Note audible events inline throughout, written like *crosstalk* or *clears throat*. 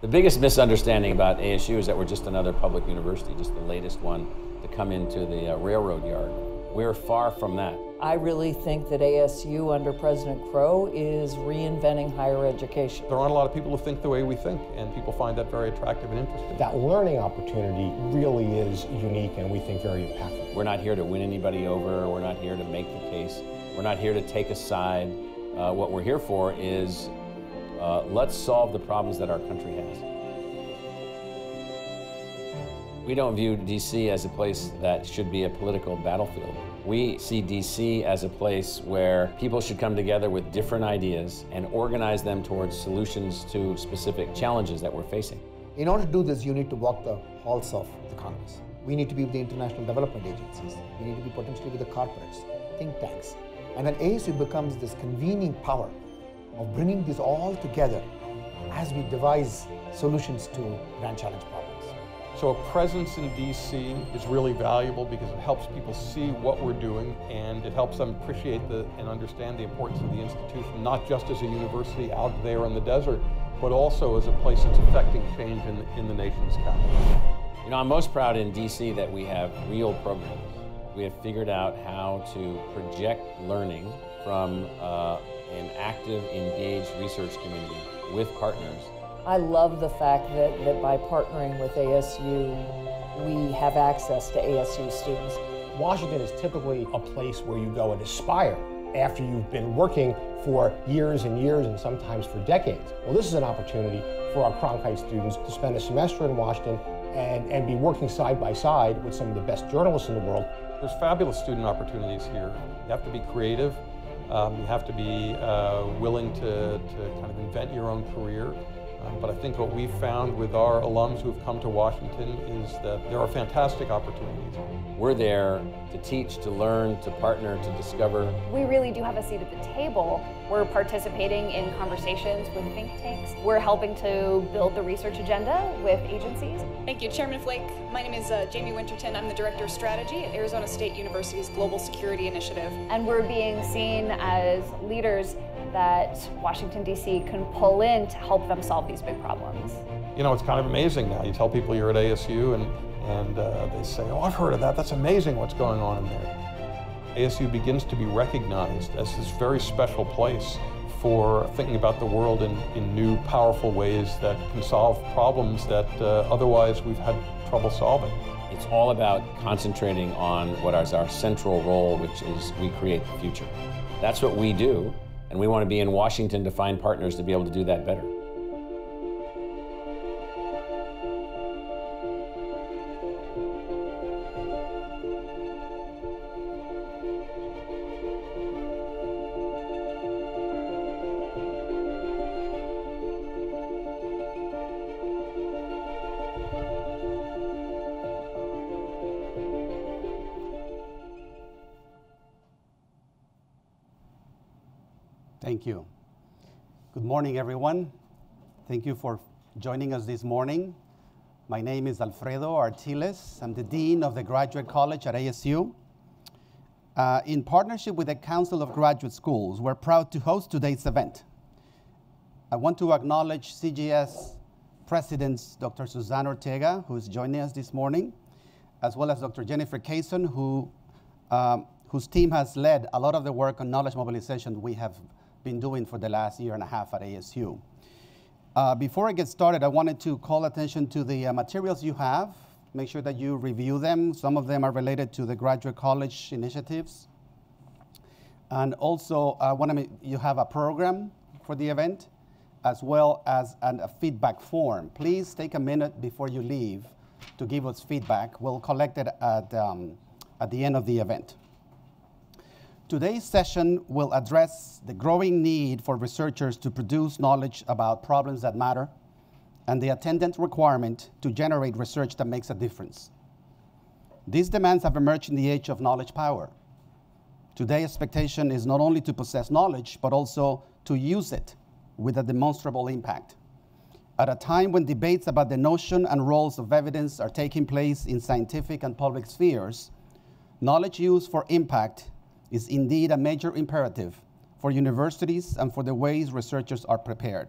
The biggest misunderstanding about ASU is that we're just another public university, just the latest one to come into the uh, railroad yard. We're far from that. I really think that ASU under President Crow is reinventing higher education. There aren't a lot of people who think the way we think, and people find that very attractive and interesting. That learning opportunity really is unique and we think very impactful. We're not here to win anybody over. We're not here to make the case. We're not here to take a side. Uh, what we're here for is uh, let's solve the problems that our country has. We don't view DC as a place that should be a political battlefield. We see DC as a place where people should come together with different ideas and organize them towards solutions to specific challenges that we're facing. In order to do this, you need to walk the halls of the Congress. We need to be with the international development agencies. We need to be potentially with the corporates, think tanks. And then ASU becomes this convening power of bringing this all together as we devise solutions to grand challenge problems. So a presence in DC is really valuable because it helps people see what we're doing and it helps them appreciate the, and understand the importance of the institution, not just as a university out there in the desert, but also as a place that's affecting change in, in the nation's capital. You know, I'm most proud in DC that we have real programs. We have figured out how to project learning from uh, an active, engaged research community with partners. I love the fact that, that by partnering with ASU, we have access to ASU students. Washington is typically a place where you go and aspire after you've been working for years and years and sometimes for decades. Well, this is an opportunity for our Cronkite students to spend a semester in Washington and, and be working side by side with some of the best journalists in the world. There's fabulous student opportunities here. You have to be creative. Um, you have to be uh, willing to, to kind of invent your own career. Um, but I think what we've found with our alums who've come to Washington is that there are fantastic opportunities. We're there to teach, to learn, to partner, to discover. We really do have a seat at the table. We're participating in conversations with think tanks. We're helping to build the research agenda with agencies. Thank you, Chairman Flake. My name is uh, Jamie Winterton. I'm the Director of Strategy at Arizona State University's Global Security Initiative. And we're being seen as leaders that Washington, D.C. can pull in to help them solve these big problems. You know, it's kind of amazing now. You tell people you're at ASU and, and uh, they say, oh, I've heard of that. That's amazing what's going on in there. ASU begins to be recognized as this very special place for thinking about the world in, in new, powerful ways that can solve problems that uh, otherwise we've had trouble solving. It's all about concentrating on what is our central role, which is we create the future. That's what we do, and we want to be in Washington to find partners to be able to do that better. Thank you. Good morning, everyone. Thank you for joining us this morning. My name is Alfredo Artiles. I'm the Dean of the Graduate College at ASU. Uh, in partnership with the Council of Graduate Schools, we're proud to host today's event. I want to acknowledge CGS President Dr. Suzanne Ortega, who is joining us this morning, as well as Dr. Jennifer Kaysen, who, um, whose team has led a lot of the work on knowledge mobilization we have been doing for the last year and a half at ASU. Uh, before I get started, I wanted to call attention to the uh, materials you have. Make sure that you review them. Some of them are related to the graduate college initiatives. And also, I want to you have a program for the event, as well as an, a feedback form. Please take a minute before you leave to give us feedback. We'll collect it at, um, at the end of the event. Today's session will address the growing need for researchers to produce knowledge about problems that matter and the attendant requirement to generate research that makes a difference. These demands have emerged in the age of knowledge power. Today's expectation is not only to possess knowledge, but also to use it with a demonstrable impact. At a time when debates about the notion and roles of evidence are taking place in scientific and public spheres, knowledge use for impact is indeed a major imperative for universities and for the ways researchers are prepared.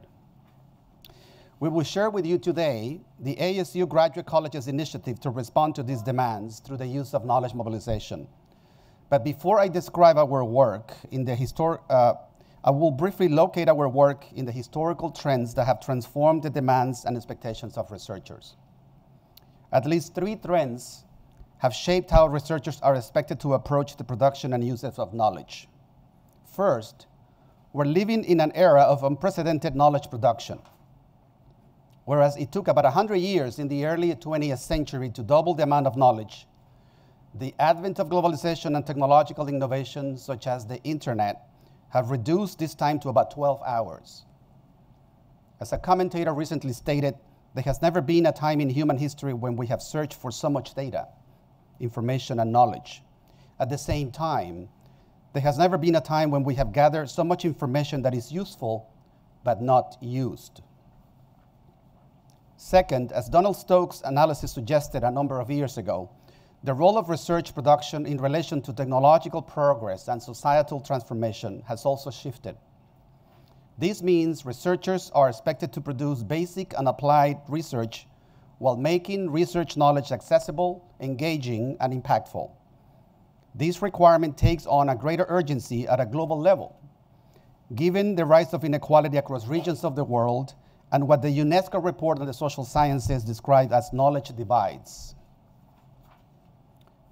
We will share with you today the ASU Graduate College's initiative to respond to these demands through the use of knowledge mobilization. But before I describe our work in the histor- uh, I will briefly locate our work in the historical trends that have transformed the demands and expectations of researchers. At least three trends have shaped how researchers are expected to approach the production and usage of knowledge. First, we're living in an era of unprecedented knowledge production. Whereas it took about 100 years in the early 20th century to double the amount of knowledge, the advent of globalization and technological innovation, such as the internet, have reduced this time to about 12 hours. As a commentator recently stated, there has never been a time in human history when we have searched for so much data, information, and knowledge. At the same time, there has never been a time when we have gathered so much information that is useful but not used. Second, as Donald Stokes' analysis suggested a number of years ago, the role of research production in relation to technological progress and societal transformation has also shifted. This means researchers are expected to produce basic and applied research while making research knowledge accessible, engaging, and impactful. This requirement takes on a greater urgency at a global level, given the rise of inequality across regions of the world and what the UNESCO report on the social sciences described as knowledge divides.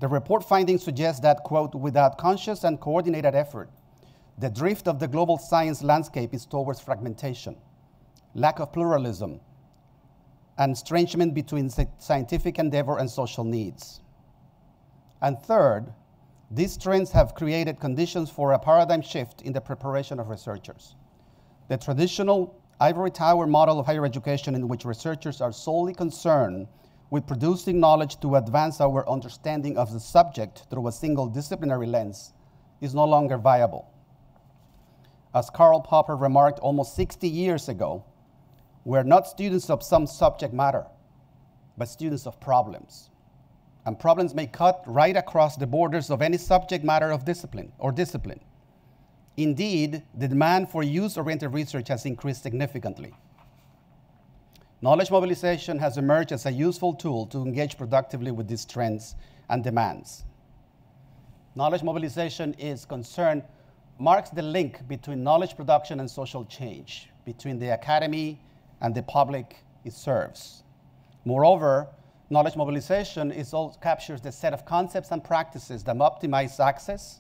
The report findings suggest that, quote, without conscious and coordinated effort, the drift of the global science landscape is towards fragmentation, lack of pluralism, and estrangement between scientific endeavor and social needs. And third, these trends have created conditions for a paradigm shift in the preparation of researchers. The traditional ivory tower model of higher education in which researchers are solely concerned with producing knowledge to advance our understanding of the subject through a single disciplinary lens is no longer viable. As Karl Popper remarked almost 60 years ago, we're not students of some subject matter, but students of problems. And problems may cut right across the borders of any subject matter of discipline or discipline. Indeed, the demand for use oriented research has increased significantly. Knowledge mobilization has emerged as a useful tool to engage productively with these trends and demands. Knowledge mobilization is concerned, marks the link between knowledge production and social change, between the academy and the public it serves. Moreover, knowledge mobilization captures the set of concepts and practices that optimize access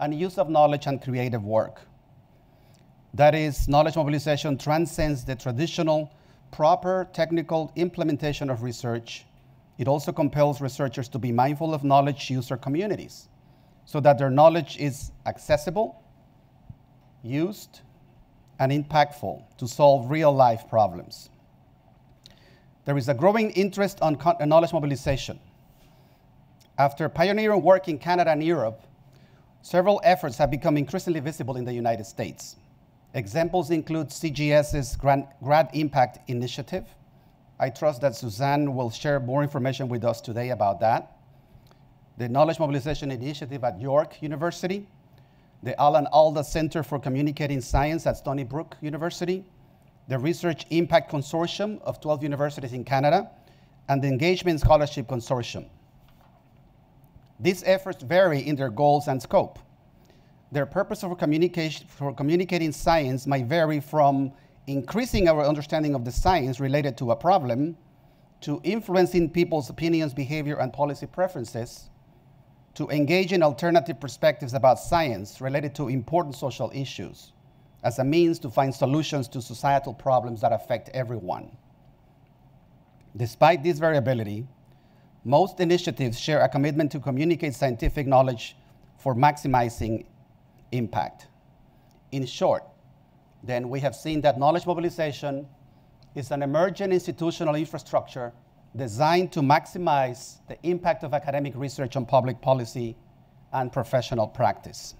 and use of knowledge and creative work. That is, knowledge mobilization transcends the traditional proper technical implementation of research, it also compels researchers to be mindful of knowledge user communities so that their knowledge is accessible, used, and impactful to solve real life problems. There is a growing interest on knowledge mobilization. After pioneering work in Canada and Europe, several efforts have become increasingly visible in the United States. Examples include CGS's Grad, Grad Impact Initiative. I trust that Suzanne will share more information with us today about that. The Knowledge Mobilization Initiative at York University, the Alan Alda Center for Communicating Science at Stony Brook University, the Research Impact Consortium of 12 universities in Canada, and the Engagement Scholarship Consortium. These efforts vary in their goals and scope their purpose for, communication, for communicating science might vary from increasing our understanding of the science related to a problem to influencing people's opinions, behavior, and policy preferences to engage in alternative perspectives about science related to important social issues as a means to find solutions to societal problems that affect everyone. Despite this variability, most initiatives share a commitment to communicate scientific knowledge for maximizing impact. In short, then we have seen that knowledge mobilization is an emergent institutional infrastructure designed to maximize the impact of academic research on public policy and professional practice.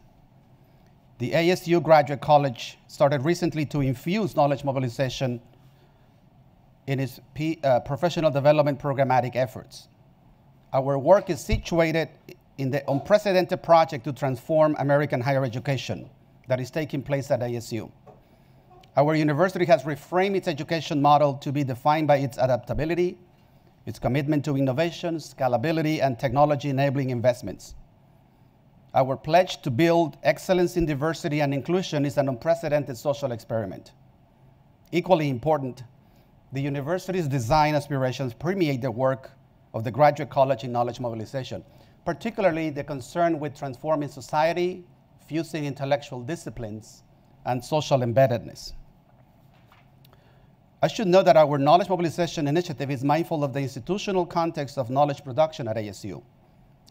The ASU Graduate College started recently to infuse knowledge mobilization in its P, uh, professional development programmatic efforts. Our work is situated in the unprecedented project to transform American higher education that is taking place at ASU. Our university has reframed its education model to be defined by its adaptability, its commitment to innovation, scalability, and technology enabling investments. Our pledge to build excellence in diversity and inclusion is an unprecedented social experiment. Equally important, the university's design aspirations permeate the work of the Graduate College in Knowledge Mobilization, particularly the concern with transforming society, fusing intellectual disciplines, and social embeddedness. I should note that our Knowledge Mobilization Initiative is mindful of the institutional context of knowledge production at ASU,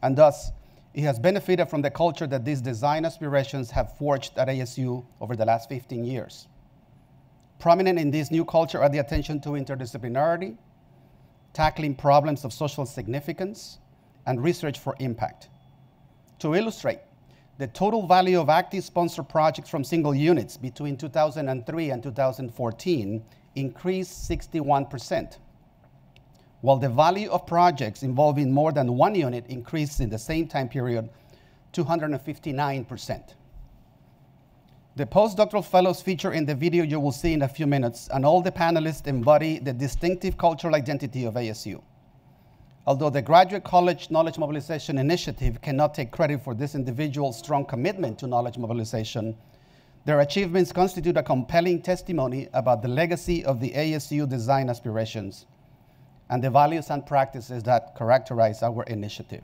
and thus it has benefited from the culture that these design aspirations have forged at ASU over the last 15 years. Prominent in this new culture are the attention to interdisciplinarity, tackling problems of social significance, and research for impact. To illustrate, the total value of active sponsor projects from single units between 2003 and 2014 increased 61%, while the value of projects involving more than one unit increased in the same time period 259%. The postdoctoral fellows featured in the video you will see in a few minutes, and all the panelists embody the distinctive cultural identity of ASU. Although the Graduate College Knowledge Mobilization Initiative cannot take credit for this individual's strong commitment to knowledge mobilization, their achievements constitute a compelling testimony about the legacy of the ASU design aspirations and the values and practices that characterize our initiative.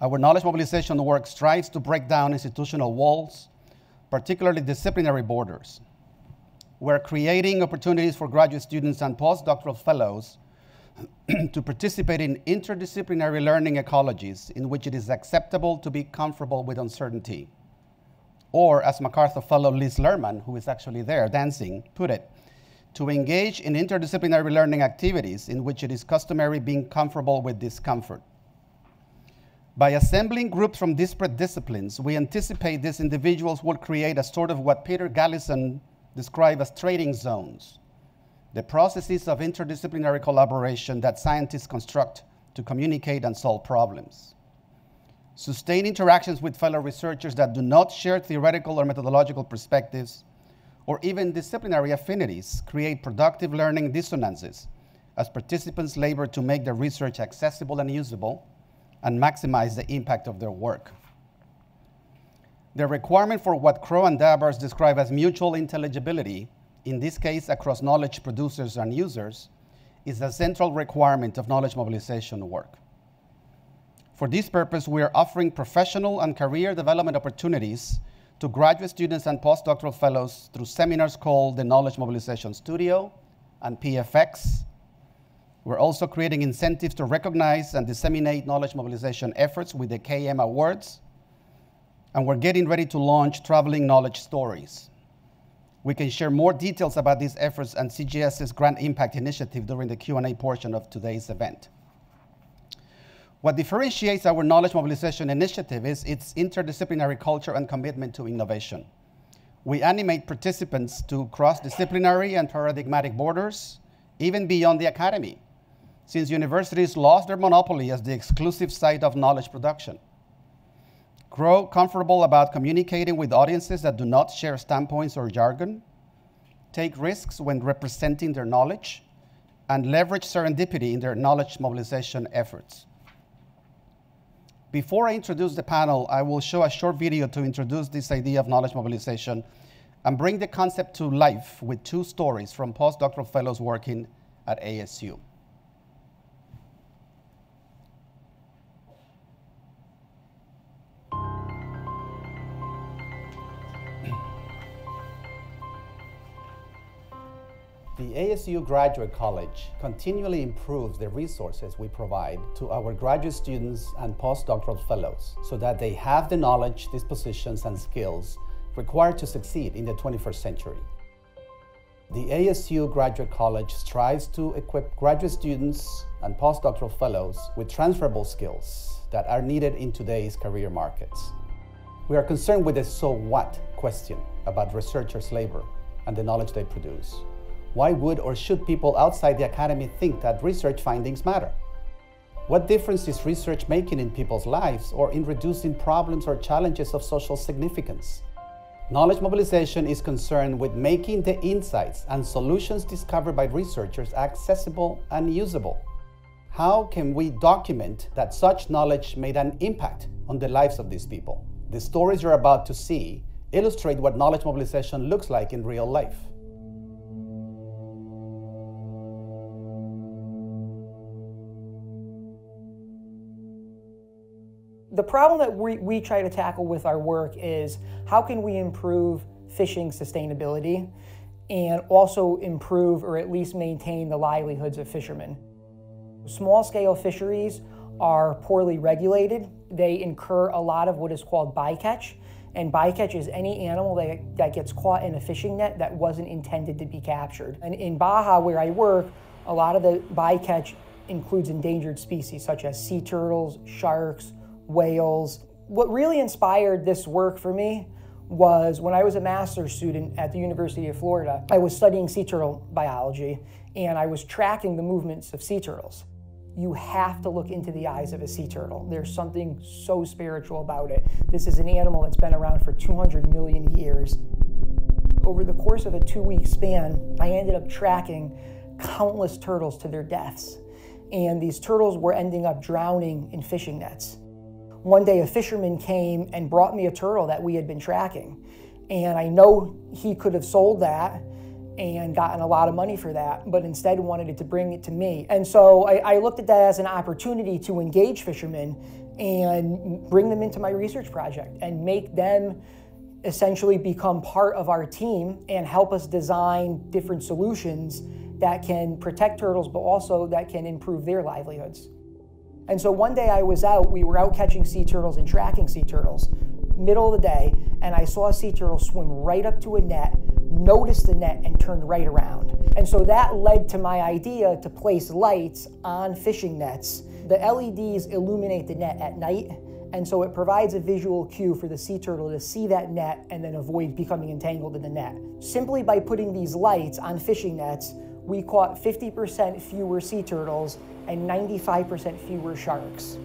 Our knowledge mobilization work strives to break down institutional walls particularly disciplinary borders. We're creating opportunities for graduate students and postdoctoral fellows *clears throat* to participate in interdisciplinary learning ecologies in which it is acceptable to be comfortable with uncertainty. Or, as MacArthur Fellow Liz Lerman, who is actually there dancing, put it, to engage in interdisciplinary learning activities in which it is customary being comfortable with discomfort. By assembling groups from disparate disciplines, we anticipate these individuals will create a sort of what Peter Galison described as trading zones, the processes of interdisciplinary collaboration that scientists construct to communicate and solve problems. Sustain interactions with fellow researchers that do not share theoretical or methodological perspectives or even disciplinary affinities create productive learning dissonances as participants labor to make their research accessible and usable and maximize the impact of their work. The requirement for what Crow and Dabars describe as mutual intelligibility, in this case across knowledge producers and users, is a central requirement of knowledge mobilization work. For this purpose, we are offering professional and career development opportunities to graduate students and postdoctoral fellows through seminars called the Knowledge Mobilization Studio and PFX, we're also creating incentives to recognize and disseminate knowledge mobilization efforts with the KM Awards. And we're getting ready to launch Traveling Knowledge Stories. We can share more details about these efforts and CGS's Grad Impact Initiative during the Q&A portion of today's event. What differentiates our knowledge mobilization initiative is its interdisciplinary culture and commitment to innovation. We animate participants to cross disciplinary and paradigmatic borders, even beyond the academy, since universities lost their monopoly as the exclusive site of knowledge production. Grow comfortable about communicating with audiences that do not share standpoints or jargon, take risks when representing their knowledge, and leverage serendipity in their knowledge mobilization efforts. Before I introduce the panel, I will show a short video to introduce this idea of knowledge mobilization and bring the concept to life with two stories from postdoctoral fellows working at ASU. The ASU Graduate College continually improves the resources we provide to our graduate students and postdoctoral fellows so that they have the knowledge, dispositions, and skills required to succeed in the 21st century. The ASU Graduate College strives to equip graduate students and postdoctoral fellows with transferable skills that are needed in today's career markets. We are concerned with the so what question about researchers' labor and the knowledge they produce. Why would or should people outside the academy think that research findings matter? What difference is research making in people's lives or in reducing problems or challenges of social significance? Knowledge mobilization is concerned with making the insights and solutions discovered by researchers accessible and usable. How can we document that such knowledge made an impact on the lives of these people? The stories you're about to see illustrate what knowledge mobilization looks like in real life. The problem that we, we try to tackle with our work is how can we improve fishing sustainability and also improve or at least maintain the livelihoods of fishermen. Small scale fisheries are poorly regulated. They incur a lot of what is called bycatch. And bycatch is any animal that, that gets caught in a fishing net that wasn't intended to be captured. And in Baja, where I work, a lot of the bycatch includes endangered species such as sea turtles, sharks, whales. What really inspired this work for me was when I was a master's student at the University of Florida. I was studying sea turtle biology and I was tracking the movements of sea turtles you have to look into the eyes of a sea turtle. There's something so spiritual about it. This is an animal that's been around for 200 million years. Over the course of a two week span, I ended up tracking countless turtles to their deaths. And these turtles were ending up drowning in fishing nets. One day, a fisherman came and brought me a turtle that we had been tracking. And I know he could have sold that and gotten a lot of money for that, but instead wanted to bring it to me. And so I, I, looked at that as an opportunity to engage fishermen and bring them into my research project and make them essentially become part of our team and help us design different solutions that can protect turtles, but also that can improve their livelihoods. And so one day I was out, we were out catching sea turtles and tracking sea turtles, middle of the day, and I saw a sea turtle swim right up to a net noticed the net and turned right around. And so that led to my idea to place lights on fishing nets. The LEDs illuminate the net at night, and so it provides a visual cue for the sea turtle to see that net and then avoid becoming entangled in the net. Simply by putting these lights on fishing nets, we caught 50% fewer sea turtles and 95% fewer sharks.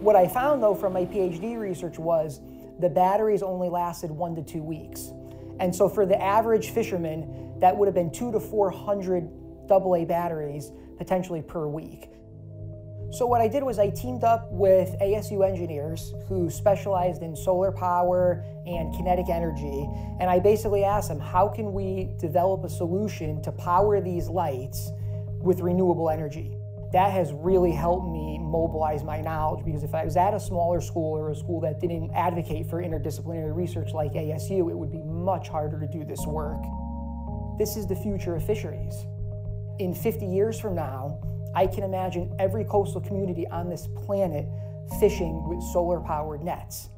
What I found though from my PhD research was the batteries only lasted one to two weeks. And so for the average fisherman, that would have been two to 400 AA batteries potentially per week. So what I did was I teamed up with ASU engineers who specialized in solar power and kinetic energy, and I basically asked them, how can we develop a solution to power these lights with renewable energy? that has really helped me mobilize my knowledge because if I was at a smaller school or a school that didn't advocate for interdisciplinary research like ASU, it would be much harder to do this work. This is the future of fisheries. In 50 years from now, I can imagine every coastal community on this planet fishing with solar powered nets.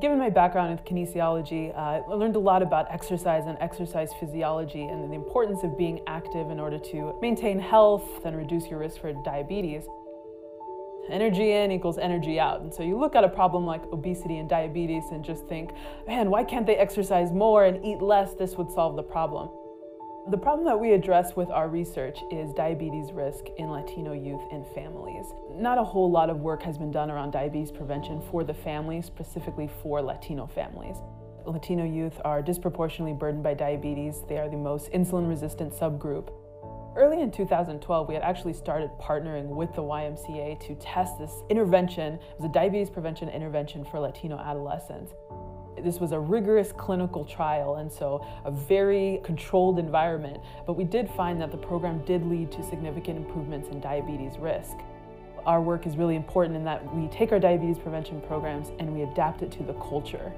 Given my background in kinesiology, uh, I learned a lot about exercise and exercise physiology and the importance of being active in order to maintain health and reduce your risk for diabetes. Energy in equals energy out. And so you look at a problem like obesity and diabetes and just think, man, why can't they exercise more and eat less? This would solve the problem. The problem that we address with our research is diabetes risk in Latino youth and families. Not a whole lot of work has been done around diabetes prevention for the families, specifically for Latino families. Latino youth are disproportionately burdened by diabetes. They are the most insulin resistant subgroup. Early in 2012, we had actually started partnering with the YMCA to test this intervention. It was a diabetes prevention intervention for Latino adolescents. This was a rigorous clinical trial, and so a very controlled environment, but we did find that the program did lead to significant improvements in diabetes risk. Our work is really important in that we take our diabetes prevention programs and we adapt it to the culture.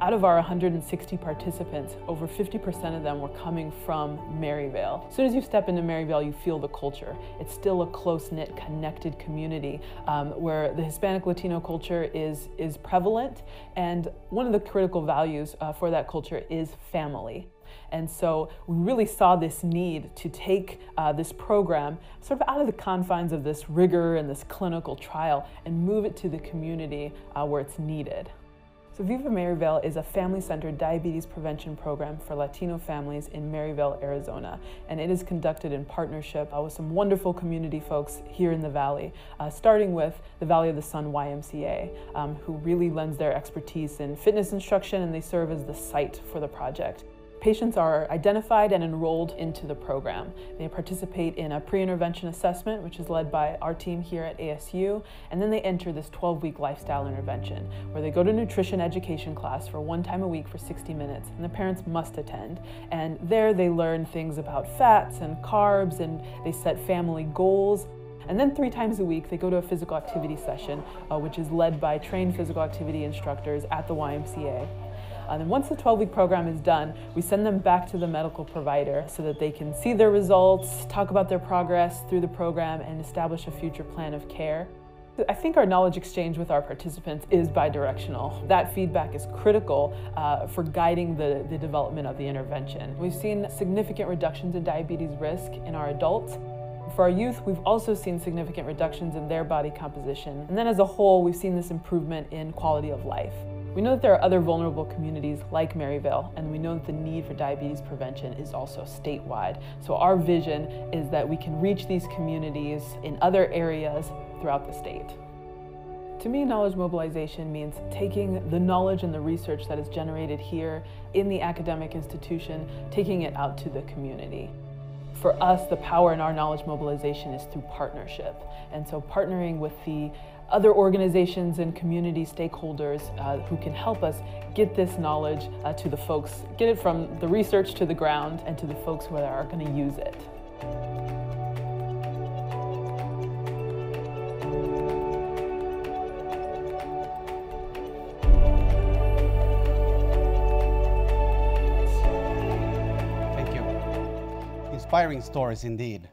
Out of our 160 participants, over 50% of them were coming from Maryvale. As soon as you step into Maryvale, you feel the culture. It's still a close-knit, connected community um, where the Hispanic Latino culture is, is prevalent, and one of the critical values uh, for that culture is family. And so we really saw this need to take uh, this program sort of out of the confines of this rigor and this clinical trial and move it to the community uh, where it's needed. So Viva Maryvale is a family-centered diabetes prevention program for Latino families in Maryvale, Arizona. And it is conducted in partnership uh, with some wonderful community folks here in the Valley, uh, starting with the Valley of the Sun YMCA, um, who really lends their expertise in fitness instruction and they serve as the site for the project. Patients are identified and enrolled into the program. They participate in a pre-intervention assessment, which is led by our team here at ASU, and then they enter this 12-week lifestyle intervention, where they go to nutrition education class for one time a week for 60 minutes, and the parents must attend. And there they learn things about fats and carbs, and they set family goals, and then three times a week, they go to a physical activity session, uh, which is led by trained physical activity instructors at the YMCA. And then once the 12-week program is done, we send them back to the medical provider so that they can see their results, talk about their progress through the program, and establish a future plan of care. I think our knowledge exchange with our participants is bidirectional. That feedback is critical uh, for guiding the, the development of the intervention. We've seen significant reductions in diabetes risk in our adults. For our youth, we've also seen significant reductions in their body composition. And then as a whole, we've seen this improvement in quality of life. We know that there are other vulnerable communities like Maryvale, and we know that the need for diabetes prevention is also statewide. So our vision is that we can reach these communities in other areas throughout the state. To me, knowledge mobilization means taking the knowledge and the research that is generated here in the academic institution, taking it out to the community. For us, the power in our knowledge mobilization is through partnership. And so partnering with the other organizations and community stakeholders uh, who can help us get this knowledge uh, to the folks, get it from the research to the ground and to the folks who are going to use it. Thank you. Inspiring stories indeed.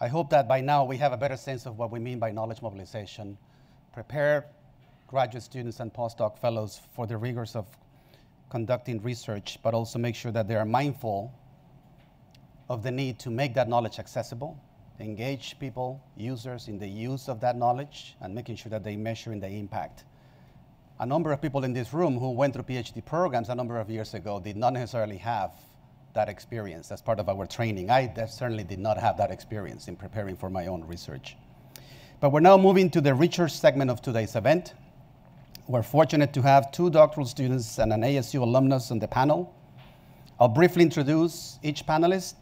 I hope that by now we have a better sense of what we mean by knowledge mobilization prepare graduate students and postdoc fellows for the rigors of conducting research, but also make sure that they are mindful of the need to make that knowledge accessible, engage people, users in the use of that knowledge, and making sure that they measure in the impact. A number of people in this room who went through PhD programs a number of years ago did not necessarily have that experience as part of our training. I certainly did not have that experience in preparing for my own research. But we're now moving to the richer segment of today's event. We're fortunate to have two doctoral students and an ASU alumnus on the panel. I'll briefly introduce each panelist,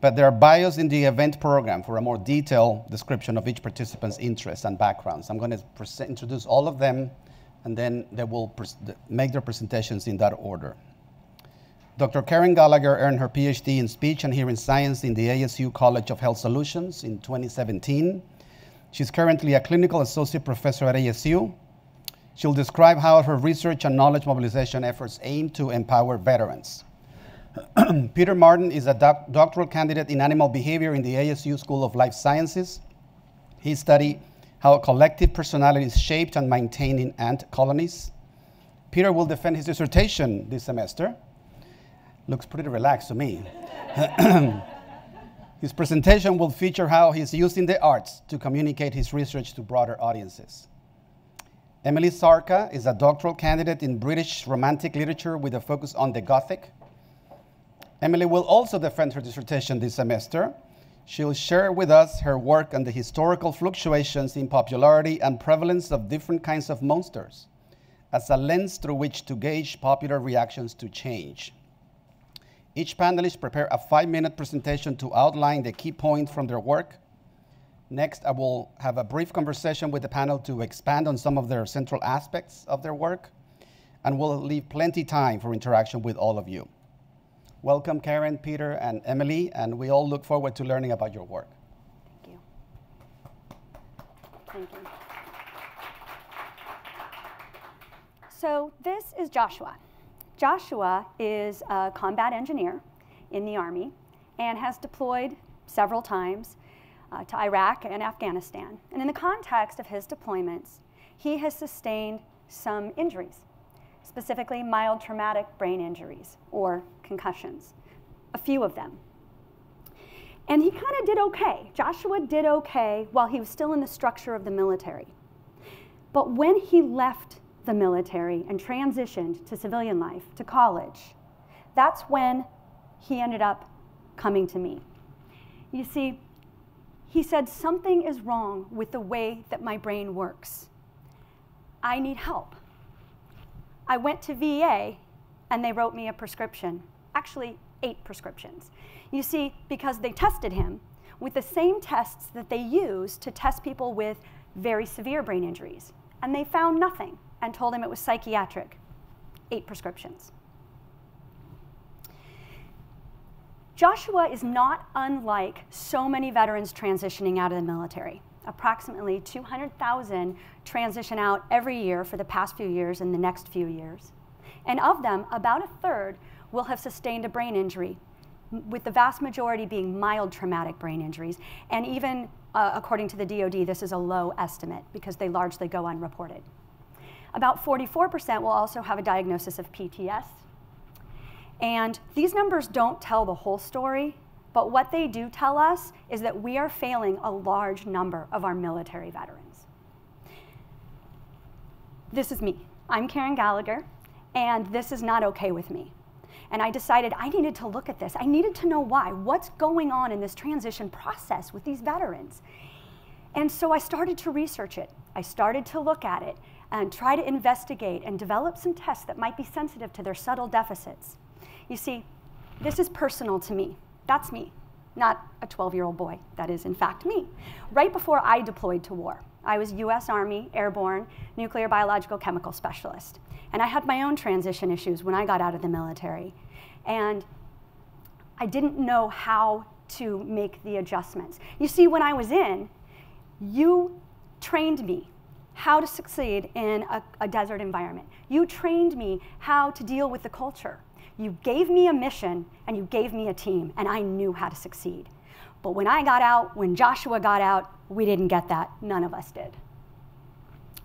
but there are bios in the event program for a more detailed description of each participant's interests and backgrounds. I'm going to introduce all of them, and then they will make their presentations in that order. Dr. Karen Gallagher earned her PhD in Speech and Hearing Science in the ASU College of Health Solutions in 2017 She's currently a clinical associate professor at ASU. She'll describe how her research and knowledge mobilization efforts aim to empower veterans. *clears throat* Peter Martin is a doc doctoral candidate in animal behavior in the ASU School of Life Sciences. He studied how collective personality is shaped and maintained in ant colonies. Peter will defend his dissertation this semester. Looks pretty relaxed to me. *clears throat* His presentation will feature how he's using the arts to communicate his research to broader audiences. Emily Sarka is a doctoral candidate in British Romantic literature with a focus on the Gothic. Emily will also defend her dissertation this semester. She'll share with us her work on the historical fluctuations in popularity and prevalence of different kinds of monsters as a lens through which to gauge popular reactions to change. Each panelist prepare a five-minute presentation to outline the key points from their work. Next, I will have a brief conversation with the panel to expand on some of their central aspects of their work, and we'll leave plenty time for interaction with all of you. Welcome, Karen, Peter, and Emily, and we all look forward to learning about your work. Thank you. Thank you. So this is Joshua. Joshua is a combat engineer in the Army and has deployed several times uh, to Iraq and Afghanistan. And in the context of his deployments, he has sustained some injuries, specifically mild traumatic brain injuries or concussions, a few of them. And he kind of did okay. Joshua did okay while he was still in the structure of the military. But when he left the military and transitioned to civilian life, to college, that's when he ended up coming to me. You see, he said, Something is wrong with the way that my brain works. I need help. I went to VA and they wrote me a prescription, actually, eight prescriptions. You see, because they tested him with the same tests that they use to test people with very severe brain injuries. And they found nothing and told him it was psychiatric. Eight prescriptions. Joshua is not unlike so many veterans transitioning out of the military. Approximately 200,000 transition out every year for the past few years and the next few years. And of them, about a third will have sustained a brain injury, with the vast majority being mild traumatic brain injuries. And even uh, according to the DoD, this is a low estimate because they largely go unreported. About 44% will also have a diagnosis of PTS. And these numbers don't tell the whole story, but what they do tell us is that we are failing a large number of our military veterans. This is me. I'm Karen Gallagher, and this is not okay with me. And I decided I needed to look at this. I needed to know why. What's going on in this transition process with these veterans? And so I started to research it. I started to look at it and try to investigate and develop some tests that might be sensitive to their subtle deficits. You see, this is personal to me. That's me, not a 12 year old boy. That is, in fact, me. Right before I deployed to war, I was US Army Airborne Nuclear Biological Chemical Specialist. And I had my own transition issues when I got out of the military. And I didn't know how to make the adjustments. You see, when I was in, you trained me how to succeed in a, a, desert environment. You trained me how to deal with the culture. You gave me a mission and you gave me a team, and I knew how to succeed. But when I got out, when Joshua got out, we didn't get that. None of us did.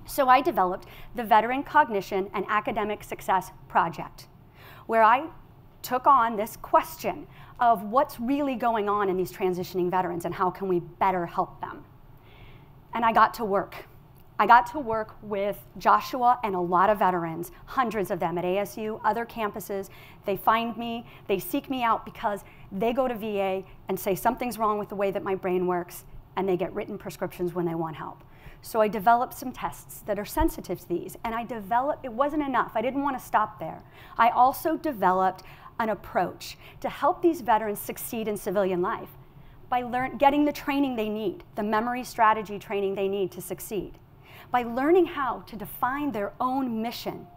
So I developed the Veteran Cognition and Academic Success Project, where I took on this question of what's really going on in these transitioning veterans and how can we better help them. And I got to work. I got to work with Joshua and a lot of veterans, hundreds of them at ASU, other campuses. They find me, they seek me out because they go to VA and say something's wrong with the way that my brain works, and they get written prescriptions when they want help. So I developed some tests that are sensitive to these. And I developed, it wasn't enough. I didn't want to stop there. I also developed an approach to help these veterans succeed in civilian life by learn, getting the training they need, the memory strategy training they need to succeed, by learning how to define their own mission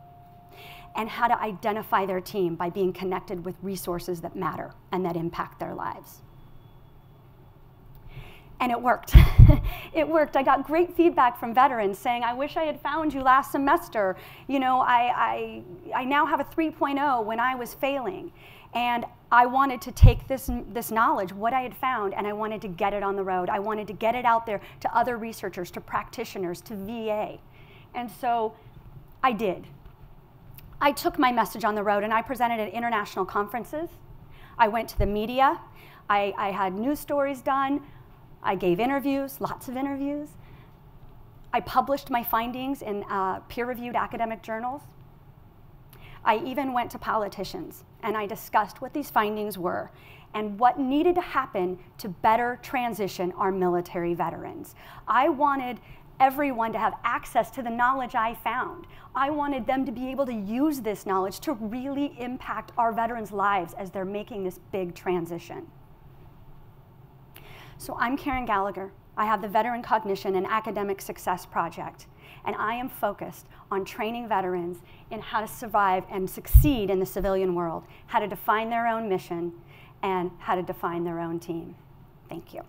and how to identify their team by being connected with resources that matter and that impact their lives and it worked. *laughs* it worked. I got great feedback from veterans saying, I wish I had found you last semester. You know, I, I, I now have a 3.0 when I was failing. And I wanted to take this, this knowledge, what I had found, and I wanted to get it on the road. I wanted to get it out there to other researchers, to practitioners, to VA. And so I did. I took my message on the road and I presented at international conferences. I went to the media. I, I had news stories done. I gave interviews, lots of interviews. I published my findings in uh, peer reviewed academic journals. I even went to politicians and I discussed what these findings were and what needed to happen to better transition our military veterans. I wanted everyone to have access to the knowledge I found. I wanted them to be able to use this knowledge to really impact our veterans' lives as they're making this big transition. So I'm Karen Gallagher. I have the Veteran Cognition and Academic Success Project, and I am focused on training veterans in how to survive and succeed in the civilian world, how to define their own mission, and how to define their own team. Thank you.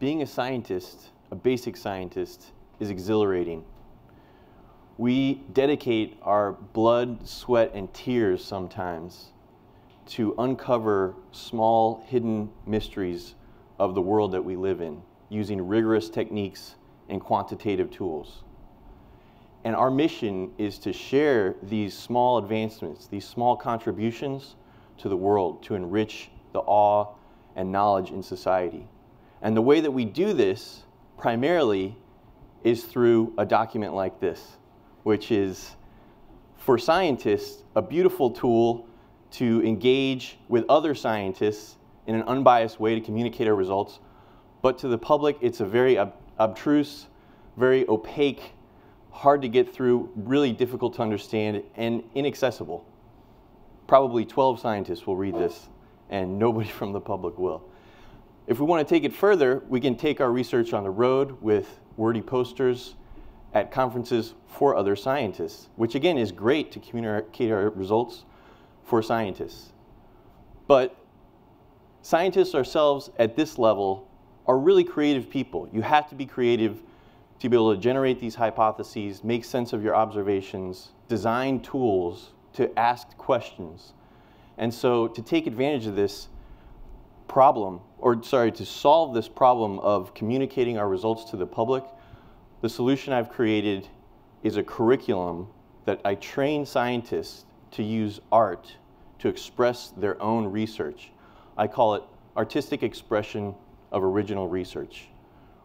Being a scientist a basic scientist is exhilarating. We dedicate our blood, sweat, and tears sometimes to uncover small hidden mysteries of the world that we live in using rigorous techniques and quantitative tools. And our mission is to share these small advancements, these small contributions to the world to enrich the awe and knowledge in society. And the way that we do this primarily is through a document like this, which is for scientists a beautiful tool to engage with other scientists in an unbiased way to communicate our results. But to the public, it's a very ob obtruse, very opaque, hard to get through, really difficult to understand, and inaccessible. Probably 12 scientists will read this, and nobody *laughs* from the public will. If we want to take it further, we can take our research on the road with wordy posters at conferences for other scientists, which again is great to communicate our results for scientists. But scientists ourselves at this level are really creative people. You have to be creative to be able to generate these hypotheses, make sense of your observations, design tools to ask questions. And so to take advantage of this problem, or sorry, to solve this problem of communicating our results to the public, the solution I've created is a curriculum that I train scientists to use art to express their own research. I call it artistic expression of original research,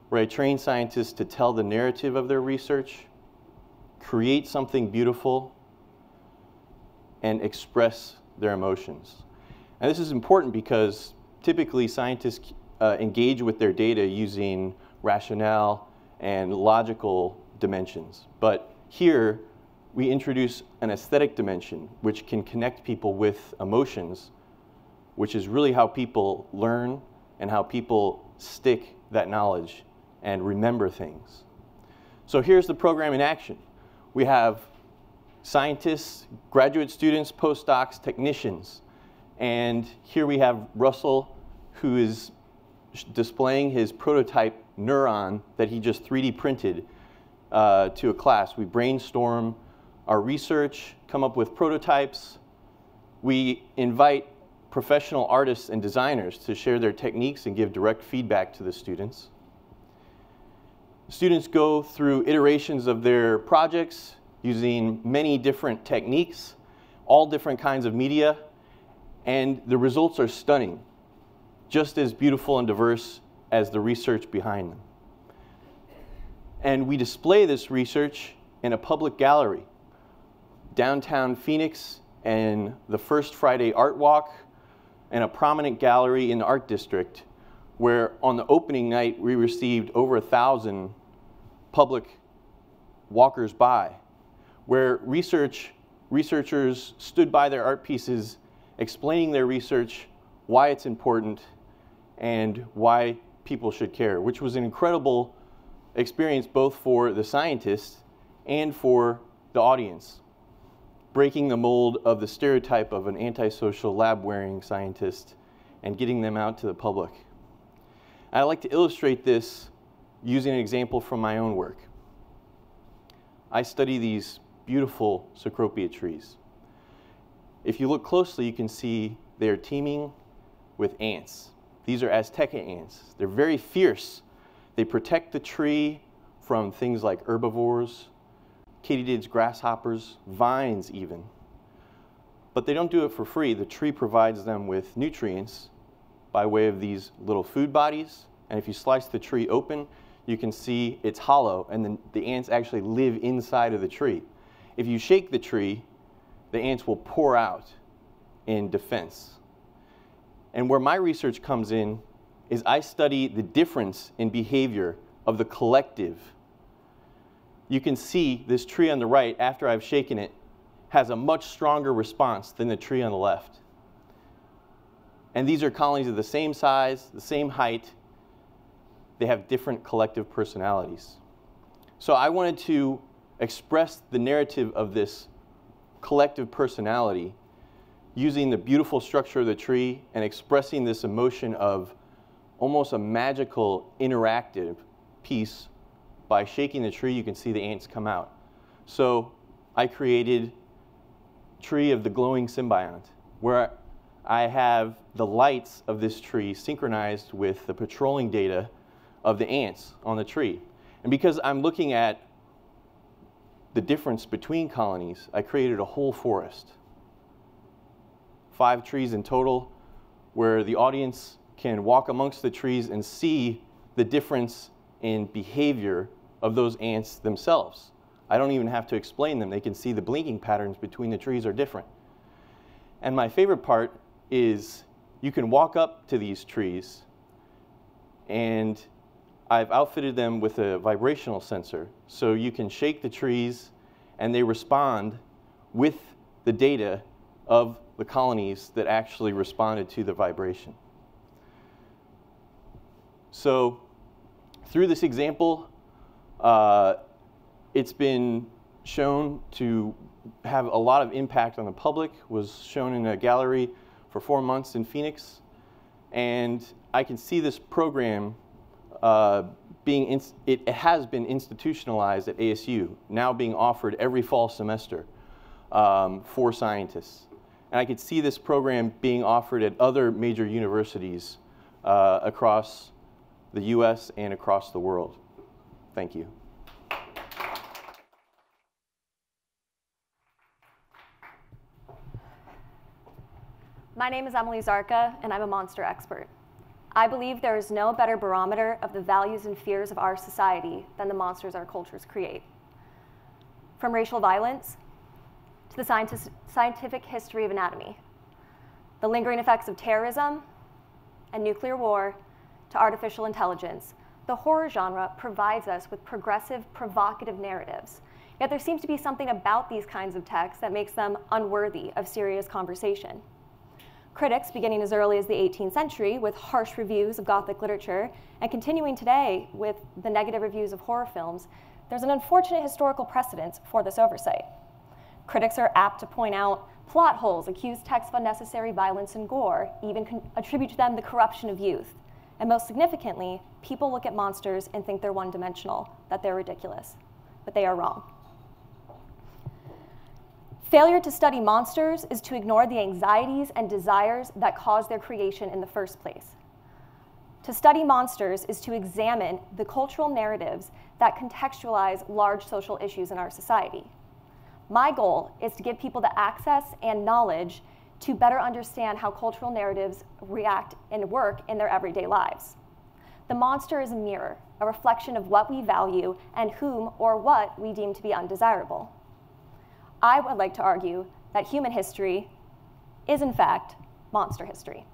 where I train scientists to tell the narrative of their research, create something beautiful, and express their emotions. And this is important because typically scientists uh, engage with their data using rationale and logical dimensions. But here, we introduce an aesthetic dimension which can connect people with emotions, which is really how people learn and how people stick that knowledge and remember things. So here's the program in action. We have scientists, graduate students, postdocs, technicians. And here we have Russell, who is displaying his prototype neuron that he just 3D printed uh, to a class. We brainstorm our research, come up with prototypes. We invite professional artists and designers to share their techniques and give direct feedback to the students. Students go through iterations of their projects using many different techniques, all different kinds of media, and the results are stunning, just as beautiful and diverse as the research behind them. And we display this research in a public gallery, downtown Phoenix, and the First Friday Art Walk, and a prominent gallery in the Art District, where on the opening night we received over a thousand public walkers by, where research researchers stood by their art pieces explaining their research, why it's important, and why people should care, which was an incredible experience both for the scientists and for the audience, breaking the mold of the stereotype of an antisocial lab-wearing scientist and getting them out to the public. I'd like to illustrate this using an example from my own work. I study these beautiful Cecropia trees. If you look closely, you can see they are teeming with ants. These are Azteca ants. They're very fierce. They protect the tree from things like herbivores, katydids, grasshoppers, vines even. But they don't do it for free. The tree provides them with nutrients by way of these little food bodies. And if you slice the tree open, you can see it's hollow, and then the ants actually live inside of the tree. If you shake the tree, the ants will pour out in defense. And where my research comes in is I study the difference in behavior of the collective. You can see this tree on the right, after I've shaken it, has a much stronger response than the tree on the left. And these are colonies of the same size, the same height. They have different collective personalities. So I wanted to express the narrative of this collective personality using the beautiful structure of the tree and expressing this emotion of almost a magical interactive piece. By shaking the tree, you can see the ants come out. So I created Tree of the Glowing Symbiont, where I have the lights of this tree synchronized with the patrolling data of the ants on the tree. And because I'm looking at the difference between colonies, I created a whole forest. Five trees in total, where the audience can walk amongst the trees and see the difference in behavior of those ants themselves. I don't even have to explain them. They can see the blinking patterns between the trees are different. And my favorite part is you can walk up to these trees and I've outfitted them with a vibrational sensor. So you can shake the trees and they respond with the data of the colonies that actually responded to the vibration. So through this example, uh, it's been shown to have a lot of impact on the public, was shown in a gallery for four months in Phoenix. And I can see this program uh, being, it, it, has been institutionalized at ASU, now being offered every fall semester um, for scientists. And I could see this program being offered at other major universities uh, across the US and across the world. Thank you. My name is Emily Zarka, and I'm a monster expert. I believe there is no better barometer of the values and fears of our society than the monsters our cultures create. From racial violence to the scientific history of anatomy, the lingering effects of terrorism and nuclear war to artificial intelligence, the horror genre provides us with progressive, provocative narratives. Yet there seems to be something about these kinds of texts that makes them unworthy of serious conversation. Critics, beginning as early as the 18th century with harsh reviews of Gothic literature, and continuing today with the negative reviews of horror films, there's an unfortunate historical precedent for this oversight. Critics are apt to point out plot holes, accuse texts of unnecessary violence and gore, even attribute to them the corruption of youth. And most significantly, people look at monsters and think they're one dimensional, that they're ridiculous. But they are wrong. Failure to study monsters is to ignore the anxieties and desires that caused their creation in the first place. To study monsters is to examine the cultural narratives that contextualize large social issues in our society. My goal is to give people the access and knowledge to better understand how cultural narratives react and work in their everyday lives. The monster is a mirror, a reflection of what we value and whom or what we deem to be undesirable. I would like to argue that human history is, in fact, monster history.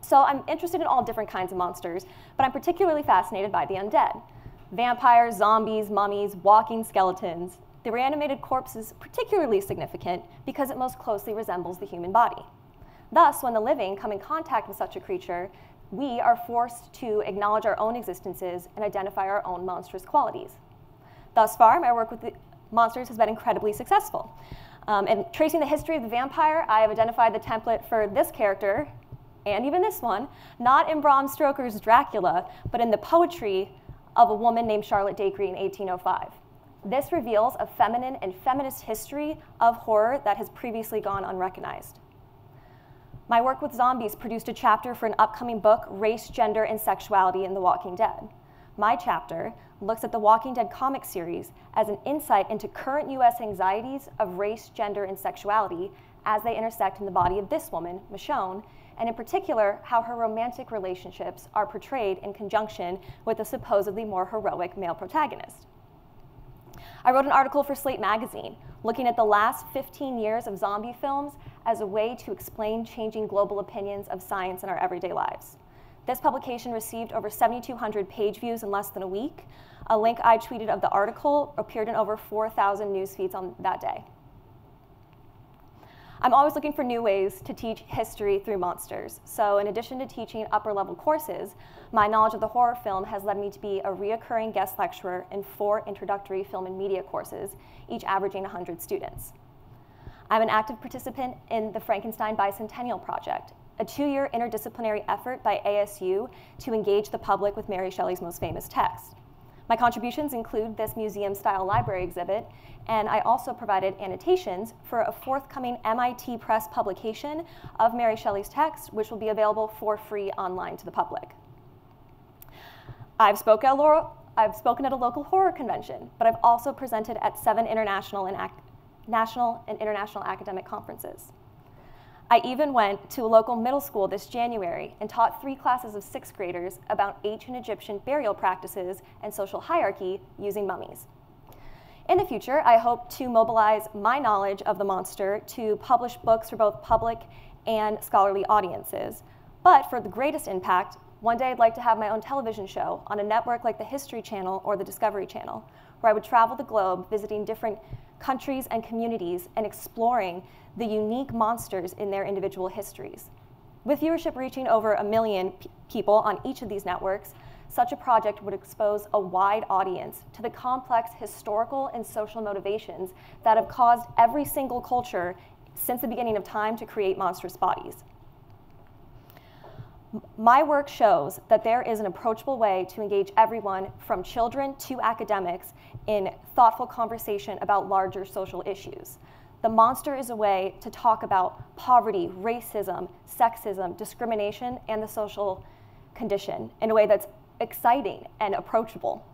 So I'm interested in all different kinds of monsters, but I'm particularly fascinated by the undead. Vampires, zombies, mummies, walking skeletons. The reanimated corpse is particularly significant because it most closely resembles the human body. Thus, when the living come in contact with such a creature, we are forced to acknowledge our own existences and identify our own monstrous qualities. Thus far, my work with the Monsters has been incredibly successful. Um, and tracing the history of the vampire, I have identified the template for this character, and even this one, not in Bram Stoker's Dracula, but in the poetry of a woman named Charlotte Dacre in 1805. This reveals a feminine and feminist history of horror that has previously gone unrecognized. My work with zombies produced a chapter for an upcoming book, Race, Gender, and Sexuality in The Walking Dead. My chapter looks at the Walking Dead comic series as an insight into current US anxieties of race, gender, and sexuality as they intersect in the body of this woman, Michonne, and in particular, how her romantic relationships are portrayed in conjunction with a supposedly more heroic male protagonist. I wrote an article for Slate magazine looking at the last 15 years of zombie films as a way to explain changing global opinions of science in our everyday lives. This publication received over 7,200 page views in less than a week. A link I tweeted of the article appeared in over 4,000 news feeds on that day. I'm always looking for new ways to teach history through monsters. So in addition to teaching upper level courses, my knowledge of the horror film has led me to be a reoccurring guest lecturer in four introductory film and media courses, each averaging 100 students. I'm an active participant in the Frankenstein Bicentennial Project, a two-year interdisciplinary effort by ASU to engage the public with Mary Shelley's most famous text. My contributions include this museum-style library exhibit, and I also provided annotations for a forthcoming MIT Press publication of Mary Shelley's text, which will be available for free online to the public. I've spoken at I've spoken at a local horror convention, but I've also presented at seven international and national and international academic conferences. I even went to a local middle school this January and taught three classes of sixth graders about ancient Egyptian burial practices and social hierarchy using mummies. In the future, I hope to mobilize my knowledge of the monster to publish books for both public and scholarly audiences. But for the greatest impact, one day I'd like to have my own television show on a network like the History Channel or the Discovery Channel, where I would travel the globe visiting different countries and communities and exploring the unique monsters in their individual histories. With viewership reaching over a million people on each of these networks, such a project would expose a wide audience to the complex historical and social motivations that have caused every single culture since the beginning of time to create monstrous bodies. My work shows that there is an approachable way to engage everyone from children to academics in thoughtful conversation about larger social issues. The monster is a way to talk about poverty, racism, sexism, discrimination, and the social condition in a way that's exciting and approachable.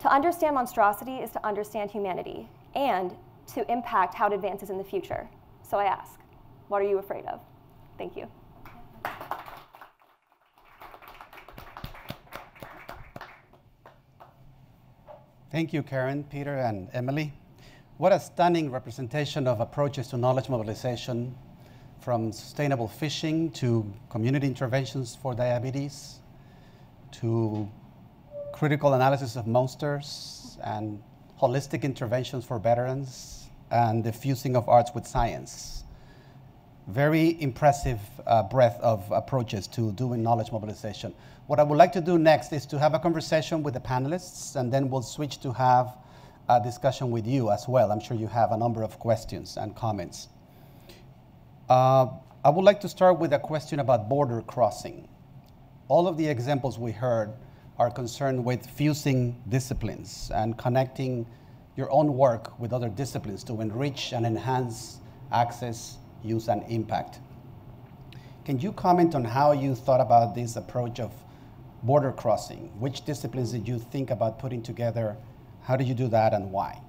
To understand monstrosity is to understand humanity and to impact how it advances in the future. So I ask, what are you afraid of? Thank you. Thank you, Karen, Peter, and Emily. What a stunning representation of approaches to knowledge mobilization from sustainable fishing to community interventions for diabetes to critical analysis of monsters and holistic interventions for veterans and the fusing of arts with science. Very impressive uh, breadth of approaches to doing knowledge mobilization. What I would like to do next is to have a conversation with the panelists, and then we'll switch to have discussion with you as well. I'm sure you have a number of questions and comments. Uh, I would like to start with a question about border crossing. All of the examples we heard are concerned with fusing disciplines and connecting your own work with other disciplines to enrich and enhance access use and impact. Can you comment on how you thought about this approach of border crossing? Which disciplines did you think about putting together? How did you do that and why?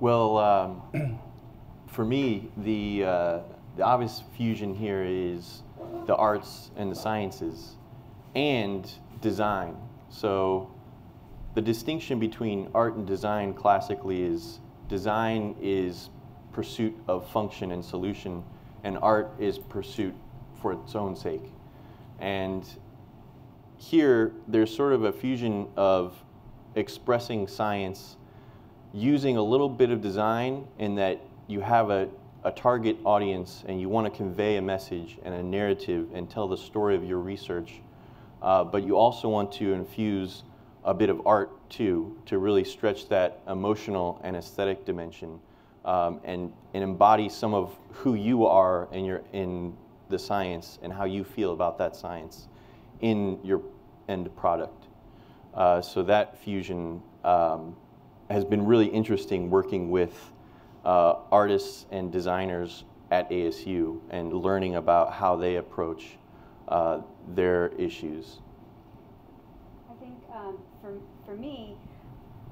Well, um, *clears throat* for me, the, uh, the obvious fusion here is the arts and the sciences and design. So the distinction between art and design classically is design is pursuit of function and solution, and art is pursuit for its own sake. And here, there's sort of a fusion of expressing science using a little bit of design in that you have a, a target audience and you want to convey a message and a narrative and tell the story of your research. Uh, but you also want to infuse a bit of art too to really stretch that emotional and aesthetic dimension um, and, and embody some of who you are in, your, in the science and how you feel about that science in your end product. Uh, so that fusion um, has been really interesting working with uh, artists and designers at ASU and learning about how they approach uh, their issues. I think um, for, for me,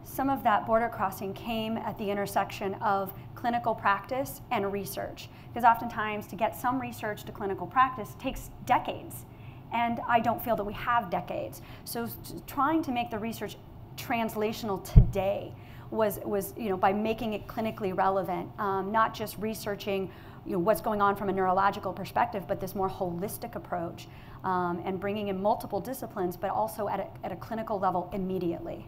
some of that border crossing came at the intersection of clinical practice and research. Because oftentimes, to get some research to clinical practice takes decades. And I don't feel that we have decades. So, trying to make the research translational today was, was you know, by making it clinically relevant, um, not just researching you know, what's going on from a neurological perspective, but this more holistic approach um, and bringing in multiple disciplines, but also at a, at a clinical level immediately.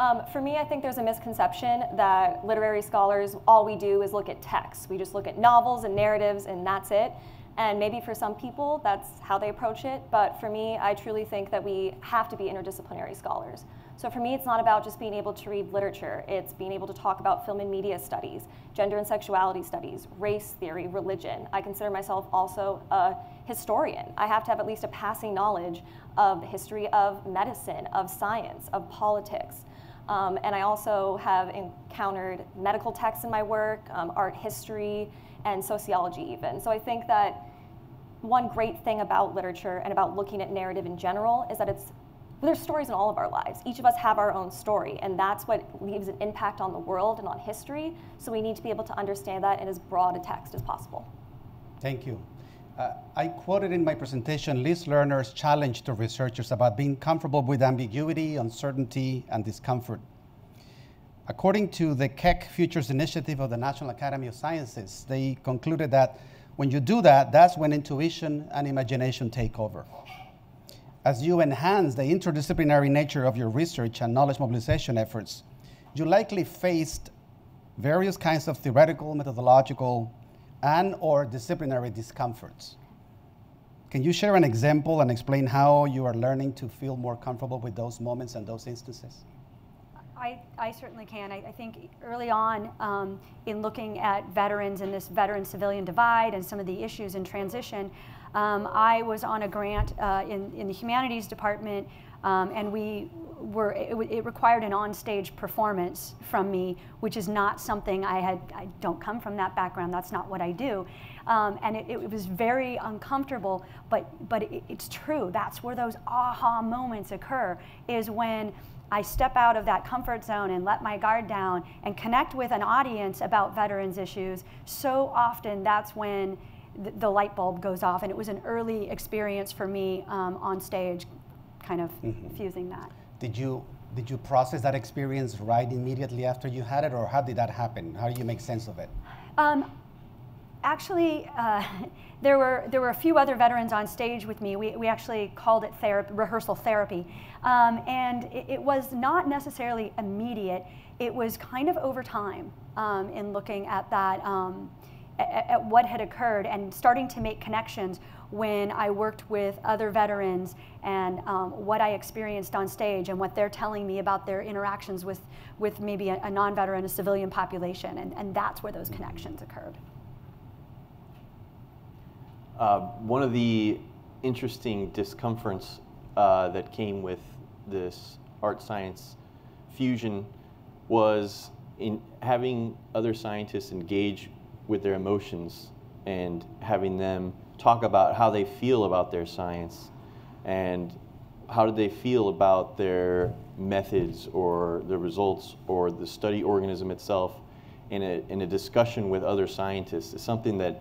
Um, for me, I think there's a misconception that literary scholars, all we do is look at texts. We just look at novels and narratives and that's it. And maybe for some people, that's how they approach it. But for me, I truly think that we have to be interdisciplinary scholars. So for me, it's not about just being able to read literature. It's being able to talk about film and media studies, gender and sexuality studies, race theory, religion. I consider myself also a historian. I have to have at least a passing knowledge of the history of medicine, of science, of politics. Um, and I also have encountered medical texts in my work, um, art history, and sociology even. So I think that one great thing about literature and about looking at narrative in general is that it's there's stories in all of our lives. Each of us have our own story, and that's what leaves an impact on the world and on history. So we need to be able to understand that in as broad a text as possible. Thank you. Uh, I quoted in my presentation Liz Lerman's challenge to researchers about being comfortable with ambiguity, uncertainty, and discomfort. According to the Keck Futures Initiative of the National Academy of Sciences, they concluded that when you do that, that's when intuition and imagination take over. As you enhance the interdisciplinary nature of your research and knowledge mobilization efforts, you likely faced various kinds of theoretical, methodological, and or disciplinary discomforts. Can you share an example and explain how you are learning to feel more comfortable with those moments and those instances? I, I certainly can. I, I think early on um, in looking at veterans and this veteran civilian divide and some of the issues in transition, um, I was on a grant uh, in, in the humanities department, um, and we were, it, it, required an on-stage performance from me, which is not something I had, I don't come from that background, that's not what I do. Um, and it, it, was very uncomfortable, but, but it, it's true, that's where those aha moments occur, is when I step out of that comfort zone and let my guard down and connect with an audience about veterans issues. So often that's when the, light bulb goes off. And it was an early experience for me um, on stage, kind of mm-hmm. fusing that. Did you did you process that experience right immediately after you had it, or how did that happen? How do you make sense of it? Um, actually, uh, *laughs* there were there were a few other veterans on stage with me. We, we actually called it therapy, rehearsal therapy, um, and it, it, was not necessarily immediate. It was kind of over time um, in looking at that. Um, at, at what had occurred and starting to make connections when I worked with other veterans and um, what I experienced on stage and what they're telling me about their interactions with, with maybe a, a non veteran, a civilian population. And, and that's where those connections occurred. Uh, one of the interesting discomforts uh, that came with this art science fusion was in having other scientists engage with their emotions and having them talk about how they feel about their science and how do they feel about their methods or the results or the study organism itself in a, in a discussion with other scientists is something that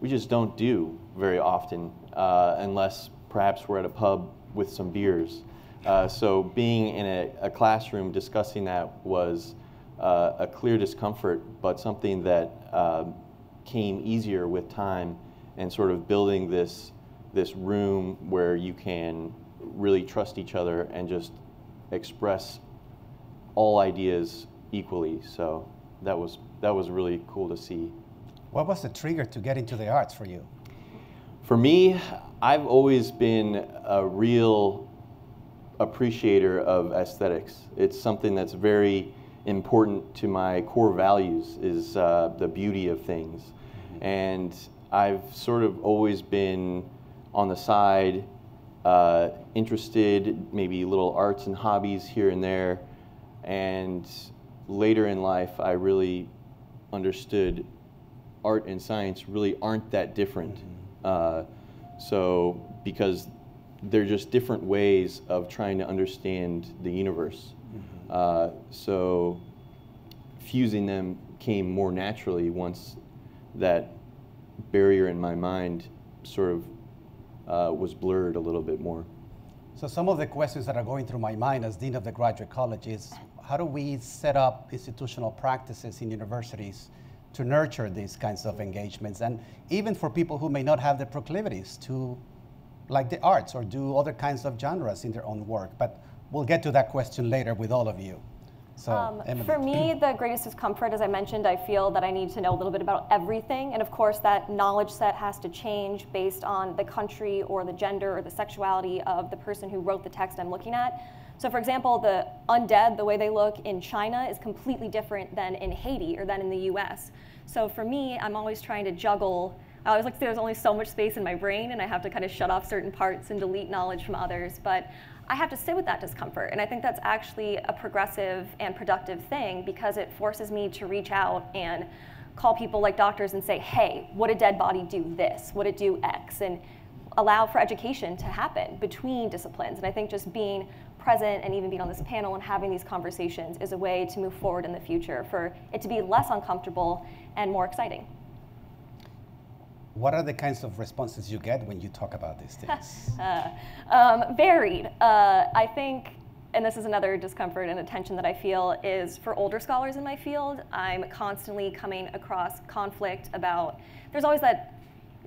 we just don't do very often uh, unless perhaps we're at a pub with some beers. Uh, so being in a, a, classroom discussing that was uh, a clear discomfort, but something that um, came easier with time and sort of building this this room where you can really trust each other and just express all ideas equally. So that was that was really cool to see. What was the trigger to get into the arts for you? For me, I've always been a real appreciator of aesthetics. It's something that's very important to my core values is uh, the beauty of things. Mm-hmm. And I've sort of always been on the side, uh, interested, maybe little arts and hobbies here and there. And later in life, I really understood art and science really aren't that different. Mm-hmm. Uh, so, because they're just different ways of trying to understand the universe. Uh, so fusing them came more naturally once that barrier in my mind sort of uh, was blurred a little bit more. So some of the questions that are going through my mind as Dean of the Graduate College is how do we set up institutional practices in universities to nurture these kinds of engagements and even for people who may not have the proclivities to like the arts or do other kinds of genres in their own work. But we'll get to that question later with all of you. So, um, for me, the greatest discomfort, as I mentioned, I feel that I need to know a little bit about everything. And of course, that knowledge set has to change based on the country or the gender or the sexuality of the person who wrote the text I'm looking at. So, for example, the undead, the way they look in China is completely different than in Haiti or than in the US. So, for me, I'm always trying to juggle. I always like to say there's only so much space in my brain, and I have to kind of shut off certain parts and delete knowledge from others. But I have to sit with that discomfort. And I think that's actually a progressive and productive thing because it forces me to reach out and call people like doctors and say, hey, would a dead body do this? Would it do X? And allow for education to happen between disciplines. And I think just being present and even being on this panel and having these conversations is a way to move forward in the future for it to be less uncomfortable and more exciting. What are the kinds of responses you get when you talk about these *laughs* things? uh, um, varied. Uh, I think, and this is another discomfort and attention that I feel, is for older scholars in my field, I'm constantly coming across conflict about, there's always that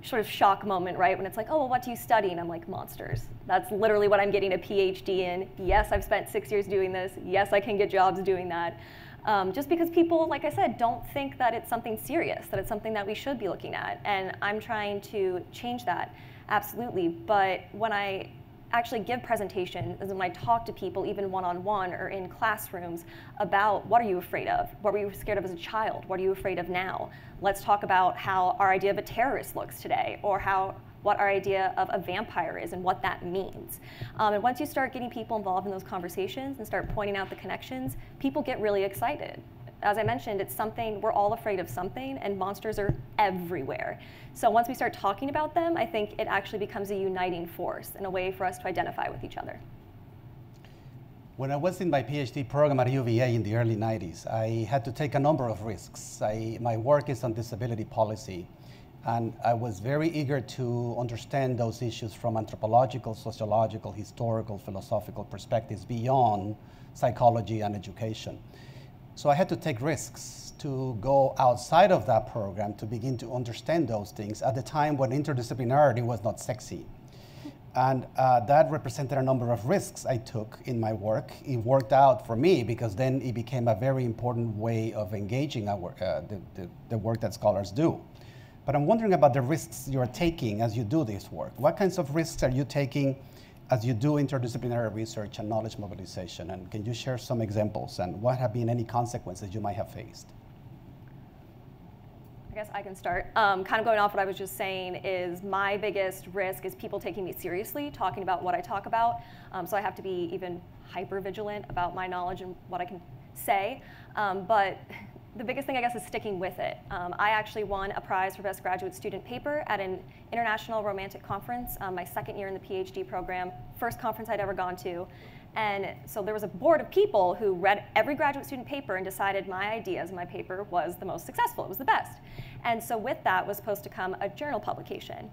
sort of shock moment, right? When it's like, oh, well, what do you study? And I'm like, monsters. That's literally what I'm getting a PhD in. Yes, I've spent six years doing this. Yes, I can get jobs doing that. Um, just because people, like I said, don't think that it's something serious, that it's something that we should be looking at. And I'm trying to change that, absolutely. But when I actually give presentations and when I talk to people, even one-on-one or in classrooms, about what are you afraid of? What were you scared of as a child? What are you afraid of now? Let's talk about how our idea of a terrorist looks today, or how what our idea of a vampire is and what that means. Um, and once you start getting people involved in those conversations and start pointing out the connections, people get really excited. As I mentioned, it's something, we're all afraid of something, and monsters are everywhere. So once we start talking about them, I think it actually becomes a uniting force and a way for us to identify with each other. When I was in my PhD program at UVA in the early 90s, I had to take a number of risks. I, my work is on disability policy, and I was very eager to understand those issues from anthropological, sociological, historical, philosophical perspectives beyond psychology and education. So I had to take risks to go outside of that program to begin to understand those things at the time when interdisciplinarity was not sexy. And uh, that represented a number of risks I took in my work. It worked out for me because then it became a very important way of engaging our, uh, the, the, the work that scholars do. But I'm wondering about the risks you're taking as you do this work. What kinds of risks are you taking as you do interdisciplinary research and knowledge mobilization? And can you share some examples and what have been any consequences you might have faced? I guess I can start. Um, kind of going off what I was just saying is my biggest risk is people taking me seriously, talking about what I talk about. Um, so I have to be even hyper vigilant about my knowledge and what I can say. Um, but the biggest thing, I guess, is sticking with it. Um, I actually won a prize for Best Graduate Student Paper at an international romantic conference, um, my second year in the PhD program, first conference I'd ever gone to. And so there was a board of people who read every graduate student paper and decided my ideas, my paper was the most successful, it was the best. And so with that was supposed to come a journal publication.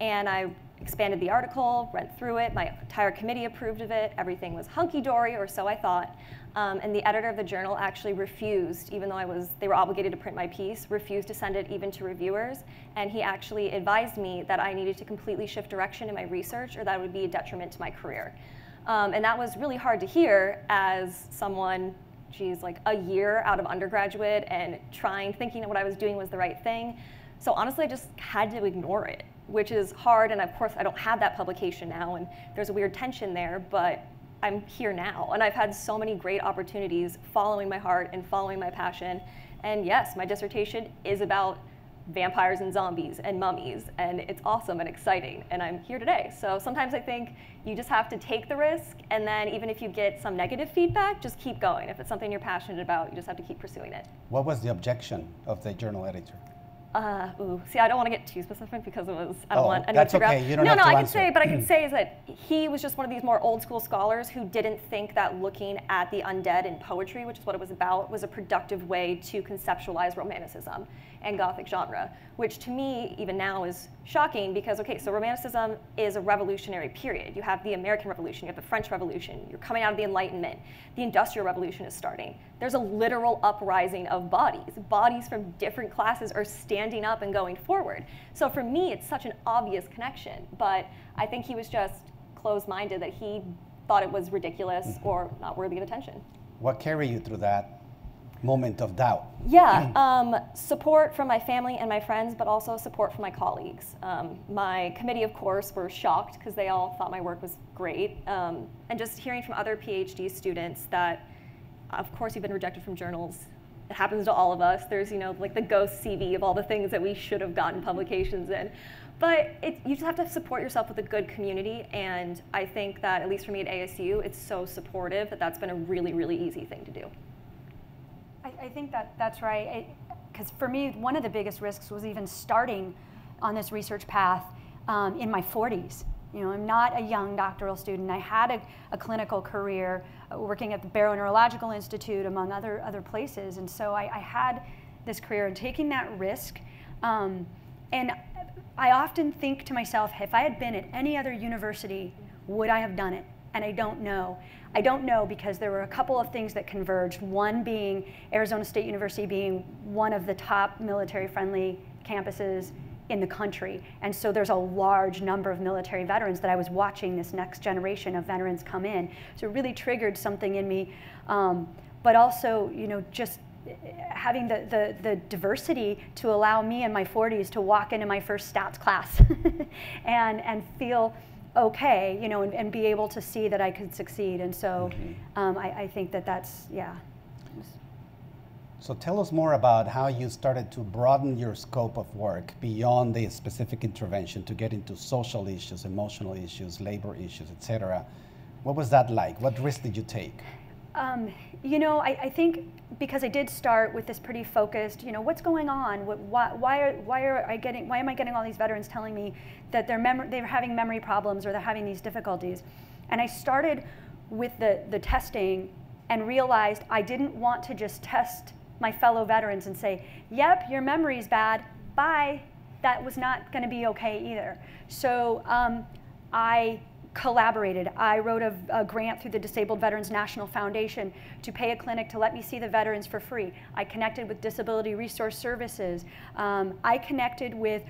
And I expanded the article, went through it, my entire committee approved of it, everything was hunky-dory, or so I thought. Um, and the editor of the journal actually refused, even though I was, they were obligated to print my piece, refused to send it even to reviewers. And he actually advised me that I needed to completely shift direction in my research or that would be a detriment to my career. Um, and that was really hard to hear as someone, geez, like a year out of undergraduate and trying, thinking that what I was doing was the right thing. So honestly, I just had to ignore it, which is hard. And of course, I don't have that publication now, and there's a weird tension there, but I'm here now. And I've had so many great opportunities following my heart and following my passion. And yes, my dissertation is about vampires and zombies and mummies, and it's awesome and exciting, and I'm here today. So sometimes I think you just have to take the risk, and then even if you get some negative feedback, just keep going. If it's something you're passionate about, you just have to keep pursuing it. What was the objection of the journal editor? Uh, ooh, see, I don't want to get too specific because it was, I don't oh, want anyone that's to. Okay. You don't no, have no, to I can say, but I can say is that he was just one of these more old school scholars who didn't think that looking at the undead in poetry, which is what it was about, was a productive way to conceptualize romanticism and Gothic genre, which to me, even now, is shocking because, okay, so Romanticism is a revolutionary period. You have the American Revolution, you have the French Revolution, you're coming out of the Enlightenment, the Industrial Revolution is starting. There's a literal uprising of bodies. Bodies from different classes are standing up and going forward. So for me, it's such an obvious connection, but I think he was just closed minded that he thought it was ridiculous mm-hmm. or not worthy of attention. What carried you through that moment of doubt? Yeah, *clears throat* um, support from my family and my friends, but also support from my colleagues. Um, my committee, of course, were shocked because they all thought my work was great. Um, and just hearing from other PhD students that, of course, you've been rejected from journals. It happens to all of us. There's, you know, like the ghost CV of all the things that we should have gotten publications in. But it, you just have to support yourself with a good community, and I think that, at least for me at ASU, it's so supportive that that's been a really, really easy thing to do. I, I think that that's right. because for me, one of the biggest risks was even starting on this research path um, in my 40s. You know, I'm not a young doctoral student. I had a, a clinical career uh, working at the Barrow Neurological Institute, among other, other places. And so I, I had this career and taking that risk. Um, and I often think to myself, if I had been at any other university, would I have done it? And I don't know. I don't know because there were a couple of things that converged. One being Arizona State University being one of the top military friendly campuses in the country. And so there's a large number of military veterans that I was watching this next generation of veterans come in. So it really triggered something in me. Um, but also, you know, just having the, the, the, diversity to allow me in my 40s to walk into my first stats class *laughs* and, and feel okay, you know, and, and, be able to see that I could succeed. And so mm-hmm. um, I, I think that that's, yeah. So tell us more about how you started to broaden your scope of work beyond the specific intervention to get into social issues, emotional issues, labor issues, etc. What was that like? What risk did you take? Um, you know, I, I, think because I did start with this pretty focused, you know, what's going on? What, why, why, are, why are I getting, why am I getting all these veterans telling me that they're, mem- they're having memory problems or they're having these difficulties? And I started with the, the testing and realized I didn't want to just test my fellow veterans and say, yep, your memory's bad, bye. That was not going to be okay either. So um, I collaborated. I wrote a, a, grant through the Disabled Veterans National Foundation to pay a clinic to let me see the veterans for free. I connected with Disability Resource Services. Um, I connected with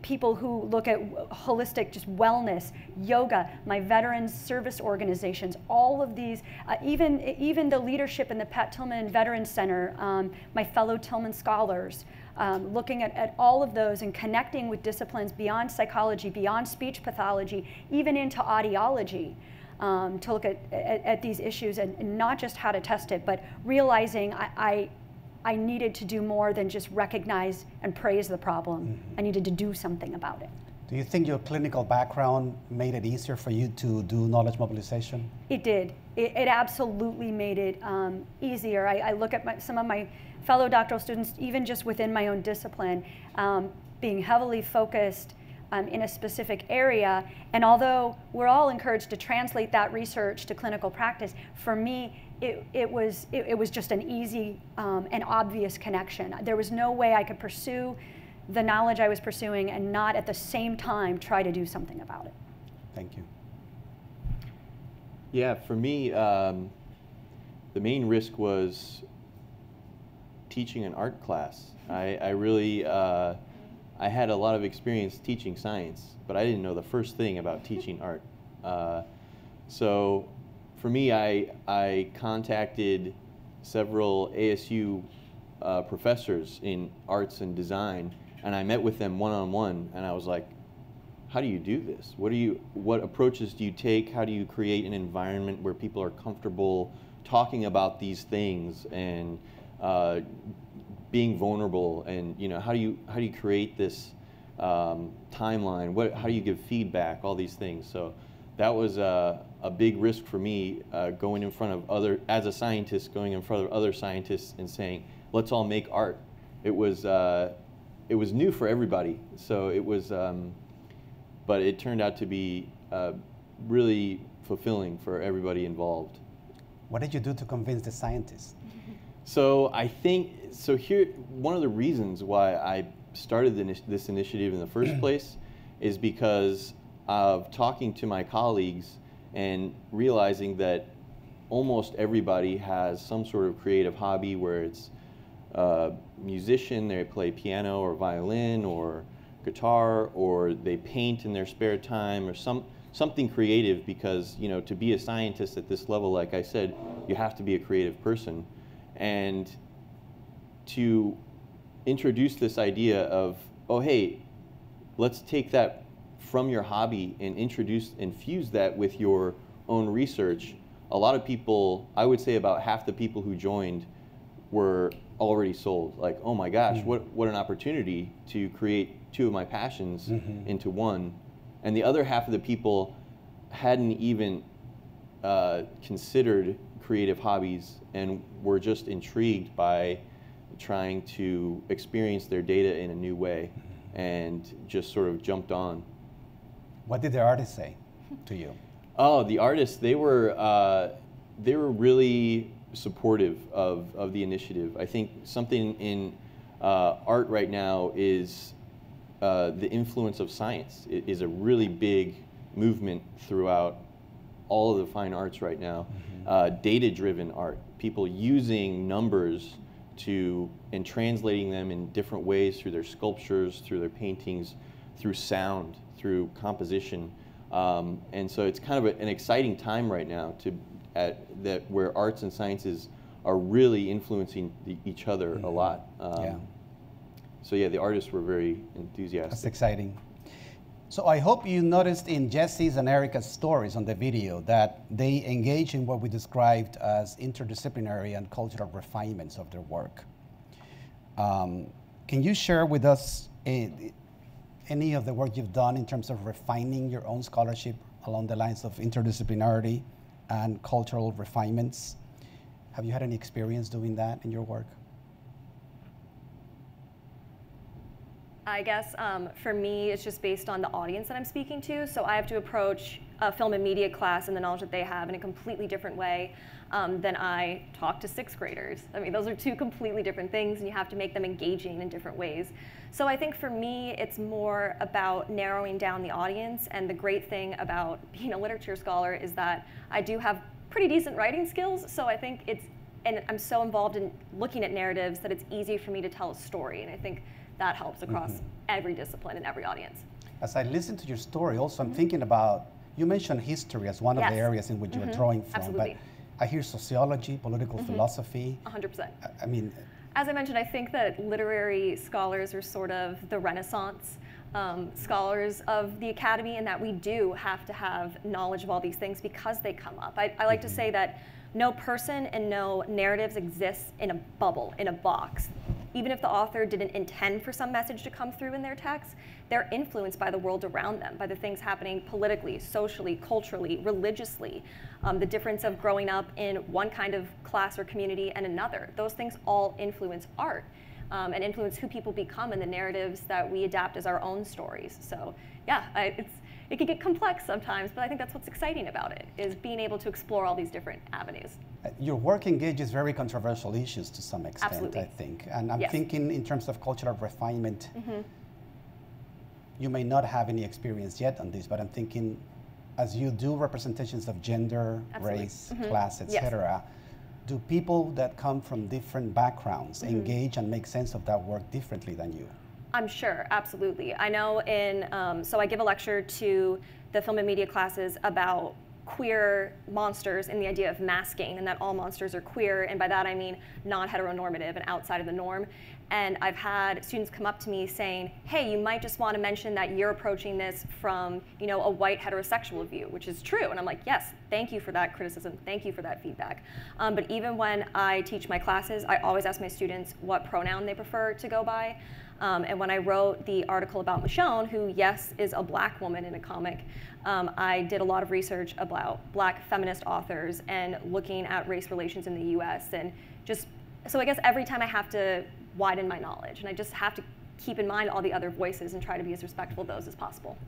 people who look at holistic just wellness, yoga, my veterans service organizations, all of these, uh, even, even the leadership in the Pat Tillman Veterans Center, um, my fellow Tillman scholars um, looking at, at all of those and connecting with disciplines beyond psychology, beyond speech pathology, even into audiology. Um, to look at, at, at, these issues and, and, not just how to test it, but realizing I, I, I, needed to do more than just recognize and praise the problem. Mm-hmm. I needed to do something about it. Do you think your clinical background made it easier for you to do knowledge mobilization? It did. It, it absolutely made it um, easier. I, I look at my, some of my fellow doctoral students, even just within my own discipline, um, being heavily focused um, in a specific area. And although we're all encouraged to translate that research to clinical practice, for me, it, it was, it, it was just an easy um, and obvious connection. There was no way I could pursue the knowledge I was pursuing and not at the same time try to do something about it. Thank you. Yeah, for me, um, the main risk was teaching an art class. I, I really, uh, I had a lot of experience teaching science, but I didn't know the first thing about teaching art. Uh, so for me, I, I contacted several ASU uh, professors in arts and design, and I met with them one-on-one, and I was like, how do you do this? What do you, what approaches do you take? How do you create an environment where people are comfortable talking about these things and uh, being vulnerable and you know how do you how do you create this um, timeline? What how do you give feedback? All these things. So that was a, a big risk for me uh, going in front of other as a scientist going in front of other scientists and saying let's all make art. It was uh, it was new for everybody. So it was um, but it turned out to be uh, really fulfilling for everybody involved. What did you do to convince the scientists so I think so. Here, one of the reasons why I started this initiative in the first *clears throat* place is because of talking to my colleagues and realizing that almost everybody has some sort of creative hobby where it's a musician, they play piano or violin or guitar, or they paint in their spare time, or some something creative. Because you know, to be a scientist at this level, like I said, you have to be a creative person and to introduce this idea of, oh, hey, let's take that from your hobby and introduce, infuse that with your own research. A lot of people, I would say about half the people who joined were already sold. Like, oh my gosh, mm-hmm. what, what an opportunity to create two of my passions mm-hmm. into one. And the other half of the people hadn't even uh, considered creative hobbies and were just intrigued by trying to experience their data in a new way and just sort of jumped on. What did the artists say to you? Oh, the artists, they were, uh, they were really supportive of, of the initiative. I think something in uh, art right now is uh, the influence of science it is a really big movement throughout all of the fine arts right now. Mm-hmm. Uh, data-driven art, people using numbers to and translating them in different ways through their sculptures, through their paintings, through sound, through composition. Um, and so it's kind of a, an exciting time right now to at that where arts and sciences are really influencing the, each other mm-hmm. a lot. Um, yeah. So yeah, the artists were very enthusiastic. That's exciting. So I hope you noticed in Jesse's and Erica's stories on the video that they engage in what we described as interdisciplinary and cultural refinements of their work. Um, can you share with us a, eh, any of the work you've done in terms of refining your own scholarship along the lines of interdisciplinarity and cultural refinements? Have you had any experience doing that in your work? I guess um, for me, it's just based on the audience that I'm speaking to. So I have to approach a film and media class and the knowledge that they have in a completely different way um, than I talk to sixth graders. I mean, those are two completely different things, and you have to make them engaging in different ways. So I think for me, it's more about narrowing down the audience. And the great thing about *laughs* being a literature scholar is that I do have pretty decent writing skills. So I think it's, and I'm so involved in looking at narratives that it's easy for me to tell a story. And I think that helps across mm-hmm. every discipline and every audience. As I listen to your story, also I'm mm-hmm. thinking about you mentioned history as one yes. of the areas in which mm-hmm. you're drawing from, Absolutely. but I hear sociology, political mm-hmm. philosophy. 100%. I mean, as I mentioned, I think that literary scholars are sort of the Renaissance. Um, scholars of the academy, and that we do have to have knowledge of all these things because they come up. I, I like to mm-hmm. say that no person and no narratives exists in a bubble, in a box even if the author didn't intend for some message to come through in their text, they're influenced by the world around them, by the things happening politically, socially, culturally, religiously, um, the difference of growing up in one kind of class or community and another. Those things all influence art. Um, and influence who people become and the narratives that we adapt as our own stories. So, yeah, I, it's it can get complex sometimes, but I think that's what's exciting about it, is being able to explore all these different avenues. Uh, your work engages very controversial issues to some extent, Absolutely. I think. And I'm yes. thinking in terms of cultural refinement, mm-hmm. you may not have any experience yet on this, but I'm thinking as you do representations of gender, Absolutely. race, mm-hmm. class, etc., yes. do people that come from different backgrounds mm-hmm. engage and make sense of that work differently than you? I'm sure, absolutely. I know in, um, so I give a lecture to the film and media classes about queer monsters and the idea of masking and that all monsters are queer and by that I mean non-heteronormative and outside of the norm. And I've had students come up to me saying hey you might just want to mention that you're approaching this from you know a white heterosexual view which is true. And I'm like yes thank you for that criticism. Thank you for that feedback. Um, but even when I teach my classes I always ask my students what pronoun they prefer to go by um, and when I wrote the article about Michonne, who, yes, is a black woman in a comic, um, I did a lot of research about black feminist authors and looking at race relations in the US. And just, so I guess every time I have to widen my knowledge, and I just have to keep in mind all the other voices and try to be as respectful of those as possible.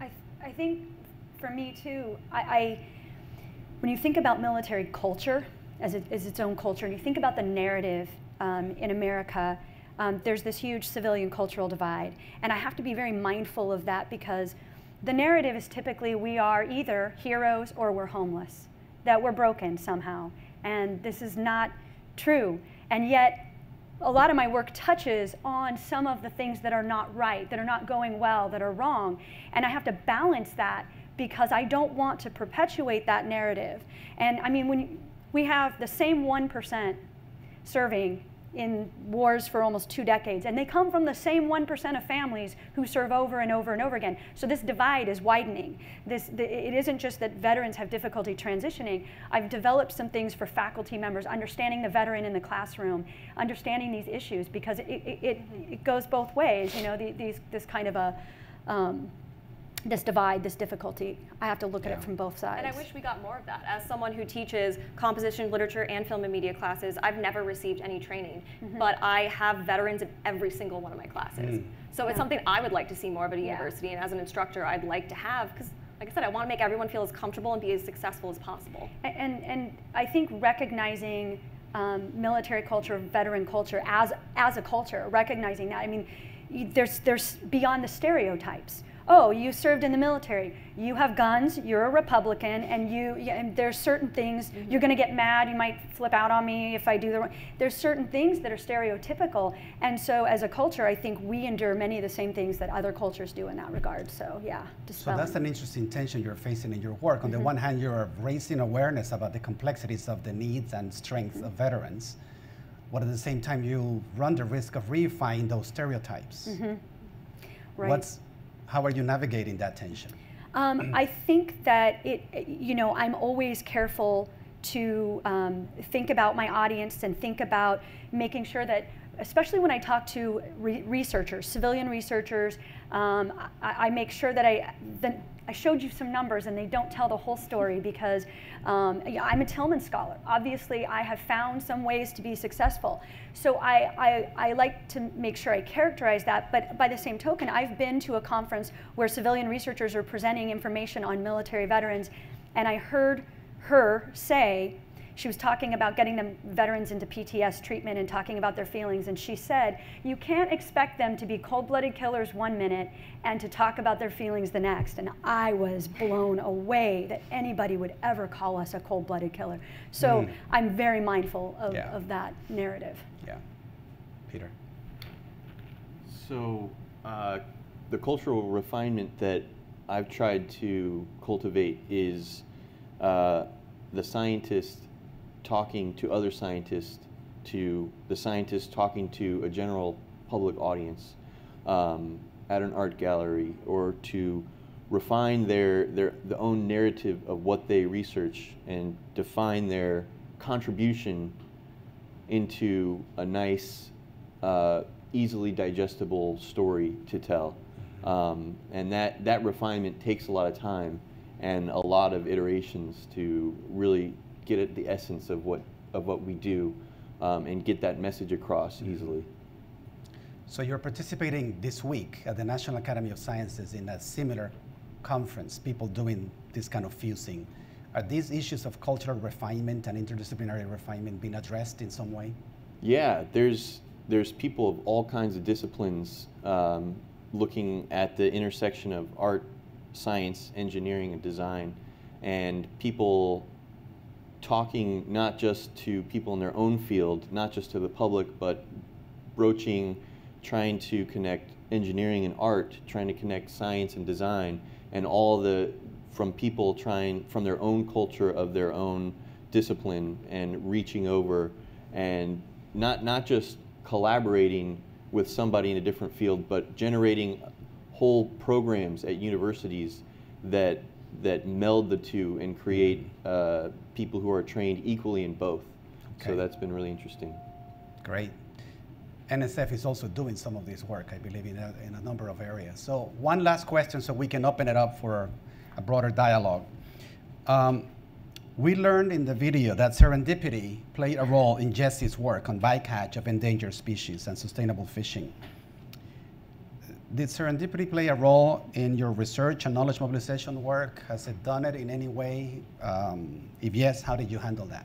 I, I think for me too, I, I when you think about military culture as, it, as its own culture, and you think about the narrative um, in America, um, there's this huge civilian cultural divide. And I have to be very mindful of that because the narrative is typically we are either heroes or we're homeless, that we're broken somehow. And this is not true. And yet, a lot of my work touches on some of the things that are not right, that are not going well, that are wrong. And I have to balance that because I don't want to perpetuate that narrative. And I mean, when we have the same 1% serving in wars for almost two decades, and they come from the same 1% of families who serve over and over and over again. So this divide is widening. This, the, it isn't just that veterans have difficulty transitioning. I've developed some things for faculty members, understanding the veteran in the classroom, understanding these issues, because it, it, it, it goes both ways, you know, the, these, this kind of a, um, this divide, this difficulty. I have to look Yeah. at it from both sides. And I wish we got more of that. As someone who teaches composition, literature, and film and media classes, I've never received any training, Mhm. but I have veterans in every single one of my classes. Mm. So it's something I would like to see more of at a Yeah. university, and as an instructor, I'd like to have, because like I said, I want to make everyone feel as comfortable and be as successful as possible. A- And, and I think recognizing um, military culture, veteran culture as, as a culture, recognizing that. I mean, there's, there's beyond the stereotypes. Oh, you served in the military. You have guns. You're a Republican, and you. yeah, And there's certain things you're going to get mad. You might flip out on me if I do the wrong. There's certain things that are stereotypical, and so as a culture, I think we endure many of the same things that other cultures do in that regard. So yeah, So that's an interesting tension you're facing in your work. On the Mhm. one hand, you're raising awareness about the complexities of the needs and strengths of veterans, but at the same time, you run the risk of reifying those stereotypes. Mhm. Right. What's, how are you navigating that tension? Um, I think that it, you know, I'm always careful to um, think about my audience and think about making sure that, especially when I talk to re- researchers, civilian researchers, um, I, I make sure that I, that I showed you some numbers and they don't tell the whole story because um, I'm a Tillman scholar. Obviously, I have found some ways to be successful. So I, I, I like to make sure I characterize that, but by the same token, I've been to a conference where civilian researchers are presenting information on military veterans, and I heard her say, she was talking about getting them veterans into PTS treatment and talking about their feelings, and she said, you can't expect them to be cold-blooded killers one minute and to talk about their feelings the next. And I was blown away that anybody would ever call us a cold-blooded killer. So Mm. I'm very mindful of, Yeah. of that narrative. Yeah. Peter. So, uh, the cultural refinement that I've tried to cultivate is uh, the scientist talking to other scientists, to the scientists talking to a general public audience um, at an art gallery, or to refine their, their the own narrative of what they research and define their contribution into a nice, uh, easily digestible story to tell. Um, and that, that refinement takes a lot of time and a lot of iterations to really get at the essence of what, of what we do um, and get that message across easily. So you're participating this week at the National Academy of Sciences in a similar conference, people doing this kind of fusing. Are these issues of cultural refinement and interdisciplinary refinement being addressed in some way? Yeah, there's there's people of all kinds of disciplines um, looking at the intersection of art, science, engineering, and design, and people talking not just to people in their own field, not just to the public, but broaching, trying to connect engineering and art, trying to connect science and design, and all the from people trying from their own culture of their own discipline and reaching over and not not just collaborating with somebody in a different field, but generating whole programs at universities that that meld the two and create uh, people who are trained equally in both. Okay. So that's been really interesting. Great. NSF is also doing some of this work, I believe, in a, in a number of areas. So one last question so we can open it up for a broader dialogue. Um, we learned in the video that serendipity played a role in Jesse's work on bycatch of endangered species and sustainable fishing. Did serendipity play a role in your research and knowledge mobilization work? Has it done it in any way? Um, if yes, how did you handle that?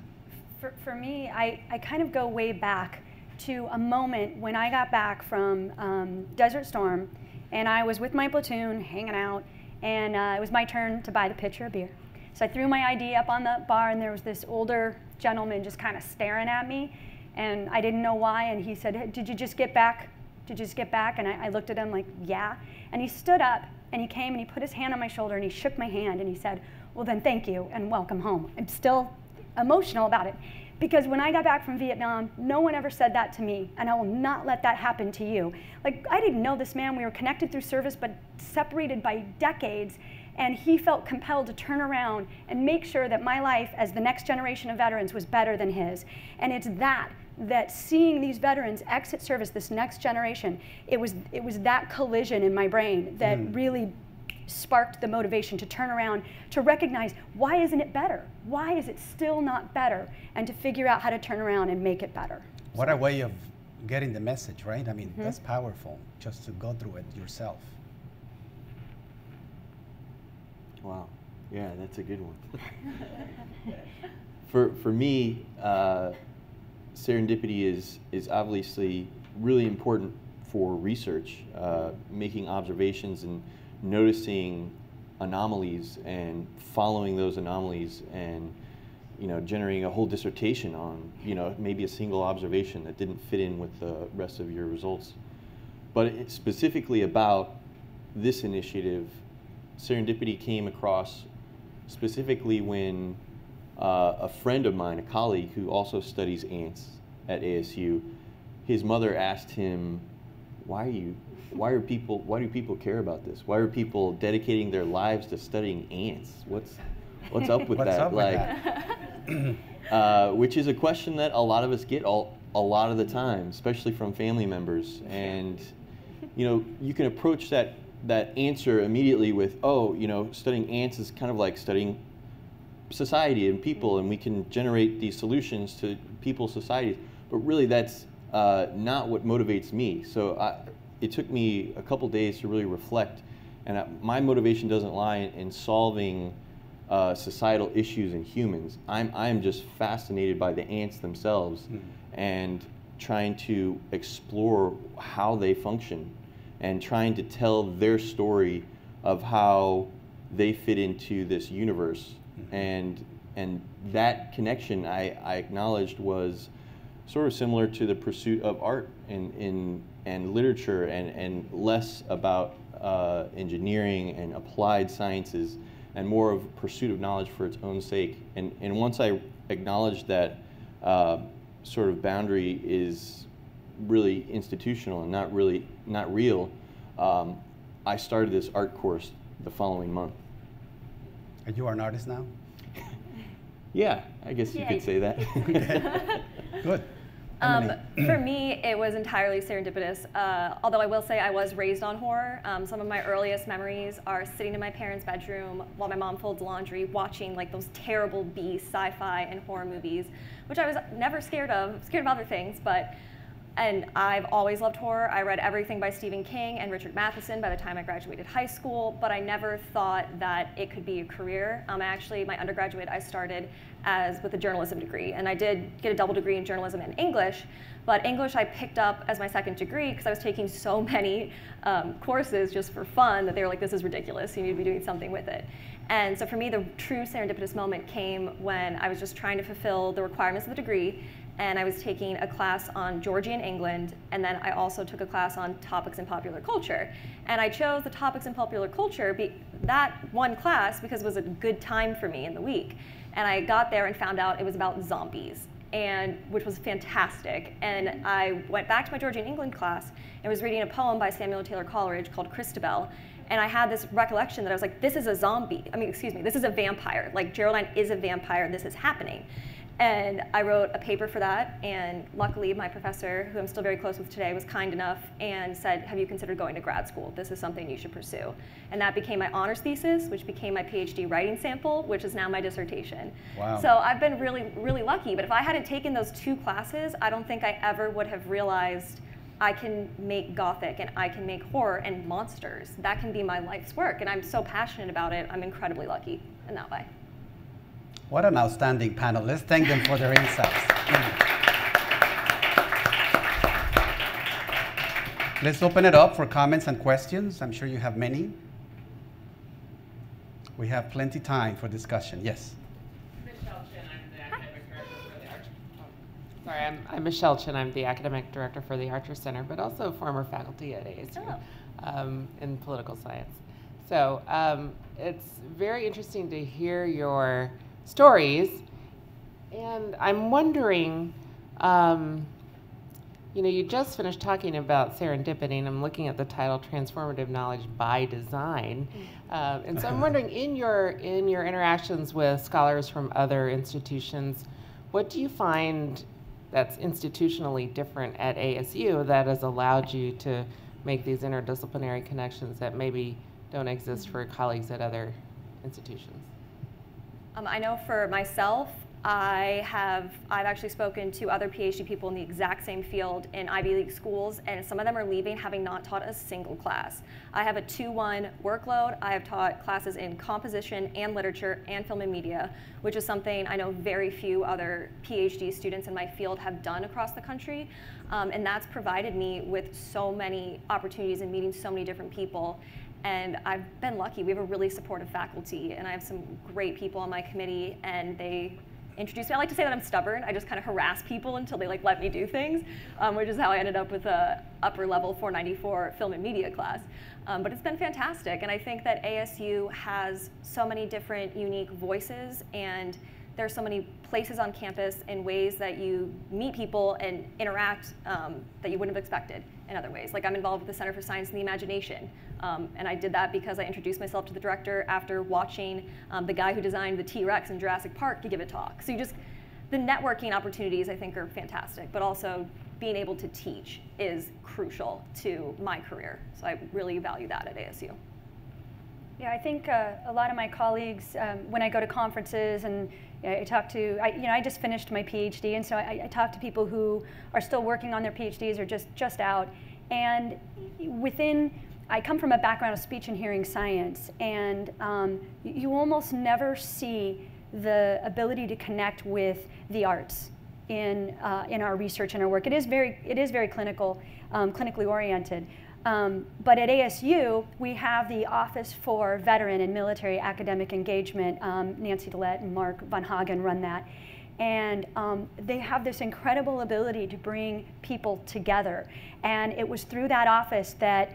For, for me, I, I kind of go way back to a moment when I got back from um, Desert Storm and I was with my platoon hanging out and uh, it was my turn to buy the pitcher of beer. So I threw my ID up on the bar and there was this older gentleman just kind of staring at me and I didn't know why and he said, hey, did you just get back? Did you just get back? And I, I looked at him like, yeah. And he stood up and he came and he put his hand on my shoulder and he shook my hand and he said, well then thank you and welcome home. I'm still emotional about it. Because when I got back from Vietnam, no one ever said that to me, and I will not let that happen to you. Like, I didn't know this man. We were connected through service, but separated by decades. And he felt compelled to turn around and make sure that my life as the next generation of veterans was better than his. And it's that that seeing these veterans exit service, this next generation, it was it was that collision in my brain that Mm. really sparked the motivation to turn around, to recognize why isn't it better? Why is it still not better? And to figure out how to turn around and make it better. What a way of getting the message, right? I mean, mm -hmm. that's powerful just to go through it yourself. Wow. Yeah, that's a good one. *laughs* for, for me, uh, serendipity is, is obviously really important for research, uh, making observations and noticing anomalies and following those anomalies and you know generating a whole dissertation on you know maybe a single observation that didn't fit in with the rest of your results. But specifically about this initiative serendipity came across specifically when uh, a friend of mine, a colleague who also studies ants at ASU, his mother asked him, "Why are you? Why are people? Why do people care about this? Why are people dedicating their lives to studying ants? What's what's up with *laughs* what's that? Up like, with that? *clears throat* uh, which is a question that a lot of us get all a lot of the time, especially from family members, and you know you can approach that that answer immediately with, oh, you know, studying ants is kind of like studying society and people, and we can generate these solutions to people's societies. But really, that's uh, not what motivates me. So I, it took me a couple days to really reflect, and I, my motivation doesn't lie in, in solving uh, societal issues in humans. I'm, I'm just fascinated by the ants themselves mm. and trying to explore how they function and trying to tell their story of how they fit into this universe. And, and that connection I, I acknowledged was sort of similar to the pursuit of art and, in, and literature and, and less about uh, engineering and applied sciences and more of pursuit of knowledge for its own sake. And, and once I acknowledged that uh, sort of boundary is really institutional and not really not real, um, I started this art course the following month. And you are an artist now? *laughs* yeah, I guess Yay. you could say that. *laughs* *laughs* Good. Um, for me, it was entirely serendipitous. Uh, although I will say I was raised on horror. Um, some of my earliest memories are sitting in my parents' bedroom while my mom folds laundry, watching like those terrible B sci-fi and horror movies, which I was never scared of. Scared of other things, but and I've always loved horror. I read everything by Stephen King and Richard Matheson by the time I graduated high school, but I never thought that it could be a career. Um, actually, my undergraduate, I started as with a journalism degree, and I did get a double degree in journalism and English, but English I picked up as my second degree because I was taking so *laughs* many um, courses just for fun that they were like, this is ridiculous, you need to be doing something with it. And so for me, the true serendipitous moment came when I was just trying to fulfill the requirements of the degree and I was taking a class on Georgian England, and then I also took a class on topics in popular culture. And I chose the topics in popular culture, be, that one class, because it was a good time for me in the week. And I got there and found out it was about zombies, and which was fantastic. And I went back to my Georgian England class and was reading a poem by Samuel Taylor Coleridge called Christabel. And I had this recollection that I was like, this is a zombie. I mean, excuse me, this is a vampire. Like, Geraldine is a vampire, this is happening. And I wrote a paper for that, and luckily my professor, who I'm still very close with today, was kind enough and said, have you considered going to grad school? This is something you should pursue. And that became my honors thesis, which became my PhD writing sample, which is now my dissertation. Wow. So I've been really, really lucky, but if I hadn't taken those two classes, I don't think I ever would have realized I can make gothic and I can make horror and monsters. That can be my life's work, and I'm so passionate about it, I'm incredibly lucky in that way. What an outstanding panel. Let's thank them for their insights. Let's open it up for comments and questions. I'm sure you have many. We have plenty time for discussion. Yes. Sorry, I'm, I'm, Michelle Chin. I'm the academic director for the Archer Center, but also former faculty at ASU oh. um, in political science. So um, it's very interesting to hear your stories. And I'm wondering, um, you know, you just finished talking about serendipity, and I'm looking at the title "Transformative Knowledge by Design," uh, and so I'm wondering, in your in your interactions with scholars from other institutions, what do you find that's institutionally different at ASU that has allowed you to make these interdisciplinary connections that maybe don't exist for colleagues at other institutions. Um, I know for myself, I have I've actually spoken to other PhD people in the exact same field in Ivy League schools, and some of them are leaving having not taught a single class. I have a 2-1 workload. I have taught classes in composition and literature and film and media, which is something I know very few other PhD students in my field have done across the country, um, and that's provided me with so many opportunities and meeting so many different people. And I've been lucky. We have a really supportive faculty, and I have some great people on my committee, and they introduce me. I like to say that I'm stubborn. I just kind of harass people until they like let me do things, um, which is how I ended up with a upper level 494 film and media class. Um, but it's been fantastic, and I think that ASU has so many different unique voices and there's so many places on campus and ways that you meet people and interact um, that you wouldn't have expected in other ways. Like I'm involved with the Center for Science and the Imagination, um, and I did that because I introduced myself to the director after watching um, the guy who designed the T-Rex in Jurassic Park to give a talk. So you just, the networking opportunities I think are fantastic, but also being able to teach is crucial to my career. So I really value that at ASU. Yeah, I think uh, a lot of my colleagues, um, when I go to conferences and I talk to, I, you know, I just finished my PhD, and so I, I, talk to people who are still working on their PhDs or just just out. And within, I come from a background of speech and hearing science, and um, you almost never see the ability to connect with the arts in uh, in our research and our work. It is very it is very clinical, um, clinically oriented. Um, but at ASU, we have the Office for Veteran and Military Academic Engagement. Um, Nancy Dallett and Mark Von Hagen run that. And um, they have this incredible ability to bring people together. And it was through that office that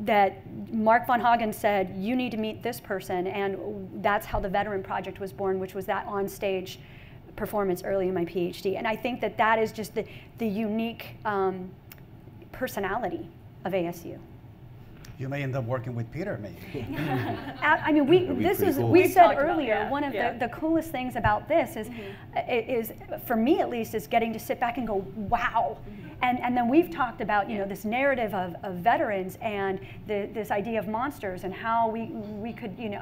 that Mark Von Hagen said, you need to meet this person. And that's how the Veteran Project was born, which was that on-stage performance early in my PhD. And I think that that is just the, the unique um, personality of ASU. You may end up working with Peter, maybe. *laughs* I mean, we this is cool. we We've said earlier. About, yeah. One of yeah. the, the coolest things about this is, mm-hmm. is for me at least, is getting to sit back and go, wow. Mm-hmm. And, and then we've talked about you know this narrative of, of veterans and the, this idea of monsters and how we we could you know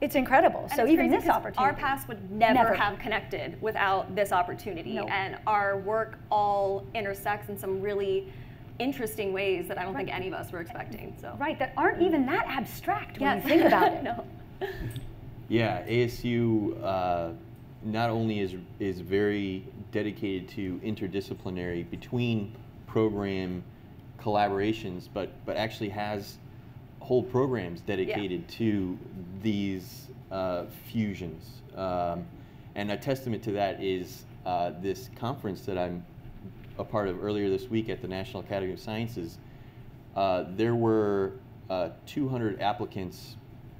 it's incredible. And so it's even this opportunity, our paths would never, never, have connected without this opportunity, nope. and our work all intersects in some really interesting ways that I don't right. think any of us were expecting. So right, that aren't even that abstract when yes. you think about *laughs* it. no. Yeah, ASU uh, not only is is very dedicated to interdisciplinary between program collaborations, but but actually has whole programs dedicated yeah. to these uh, fusions. Um, and a testament to that is uh, this conference that I'm a part of earlier this week at the National Academy of Sciences, uh, there were uh, 200 applicants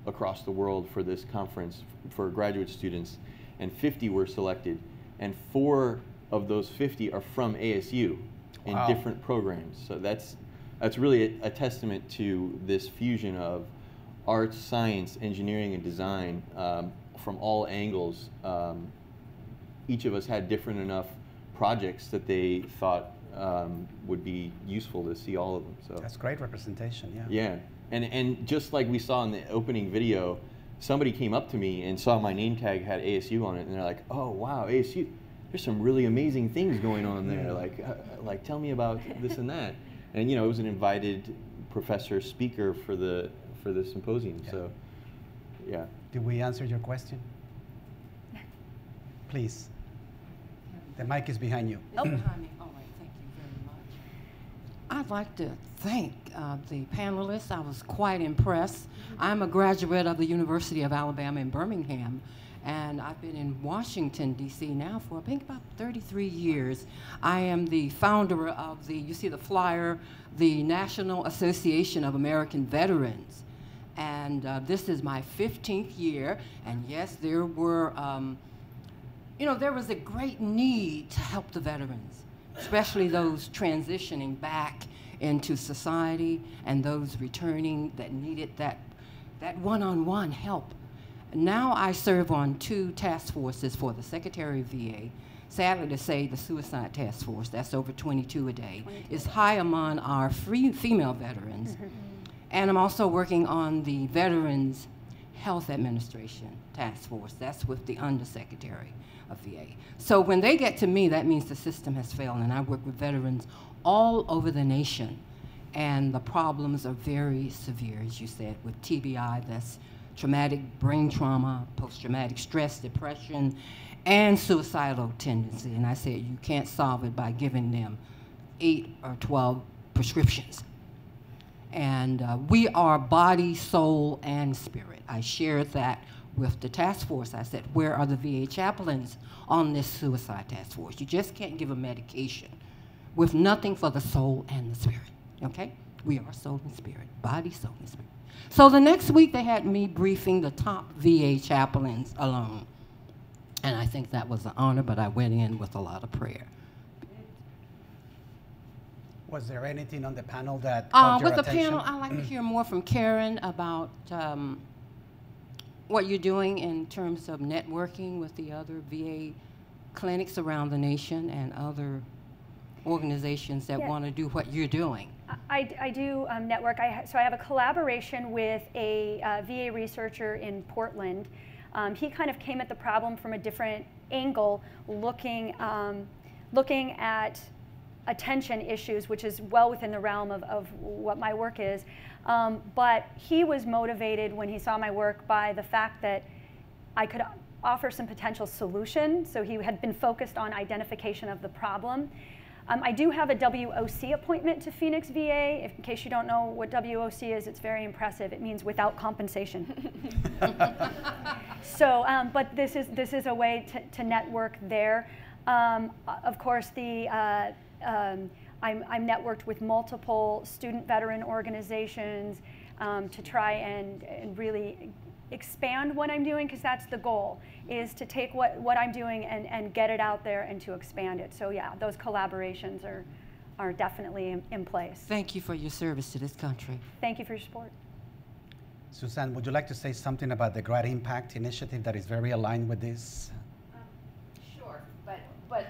across the world for this conference for graduate students, and 50 were selected. And four of those 50 are from ASU in wow. different programs. So that's, that's really a, a, testament to this fusion of arts, science, engineering, and design um, from all angles. Um, each of us had different enough projects that they thought um, would be useful to see all of them. So that's great representation. Yeah. Yeah, and and just like we saw in the opening video, somebody came up to me and saw my name tag had ASU on it, and they're like, "Oh wow, ASU." There's some really amazing things going on there. Like, uh, like tell me about this and that. *laughs* And you know, it was an invited professor speaker for the for the symposium. Yeah. So, yeah. Did we answer your question? *laughs* Please. The mic is behind you. Oh, behind me. All right, thank you very much. I'd like to thank uh, the panelists. I was quite impressed. I'm a graduate of the University of Alabama in Birmingham, and I've been in Washington, D.C. now for I think about 33 years. I am the founder of the, you see the flyer, the National Association of American Veterans. And uh, this is my 15th year, and yes, there were um, you know, there was a great need to help the veterans, especially those transitioning back into society and those returning that needed that, that one-on-one help. Now I serve on two task forces for the Secretary of VA. Sadly to say, the suicide task force, that's over 22 a day, is high among our free female veterans. *laughs* And I'm also working on the Veterans Health Administration Task Force. That's with the Undersecretary VA. So when they get to me, that means the system has failed, and I work with veterans all over the nation. And the problems are very severe, as you said, with TBI, that's traumatic brain trauma, post-traumatic stress, depression, and suicidal tendency. And I said, you can't solve it by giving them eight or 12 prescriptions. And uh, we are body, soul, and spirit. I shared that with the task force. I said, where are the VA chaplains on this suicide task force? You just can't give a medication with nothing for the soul and the spirit, okay? We are soul and spirit, body, soul, and spirit. So the next week they had me briefing the top VA chaplains alone. And I think that was an honor, but I went in with a lot of prayer. Was there anything on the panel that uh, With the attention? panel, I'd like to hear more from Karen about um, what you're doing in terms of networking with the other VA clinics around the nation and other organizations that Yeah. want to do what you're doing. I, I do um, network. I, so I have a collaboration with a uh, VA researcher in Portland. Um, he kind of came at the problem from a different angle, looking, um, looking at attention issues, which is well within the realm of, of what my work is. Um, but he was motivated when he saw my work by the fact that I could offer some potential solution. So he had been focused on identification of the problem. Um, I do have a WOC appointment to Phoenix VA. If, in case you don't know what WOC is, it's very impressive. It means without compensation. *laughs* so, um, but this is this is a way to, to network there. Um, of course, the uh, um, I'm, I'm networked with multiple student veteran organizations um, to try and, and really expand what I'm doing because that's the goal is to take what, what I'm doing and, and get it out there and to expand it. So yeah, those collaborations are, are definitely in, in place. Thank you for your service to this country. Thank you for your support. Suzanne, would you like to say something about the Grad Impact initiative that is very aligned with this? Sure, but, but,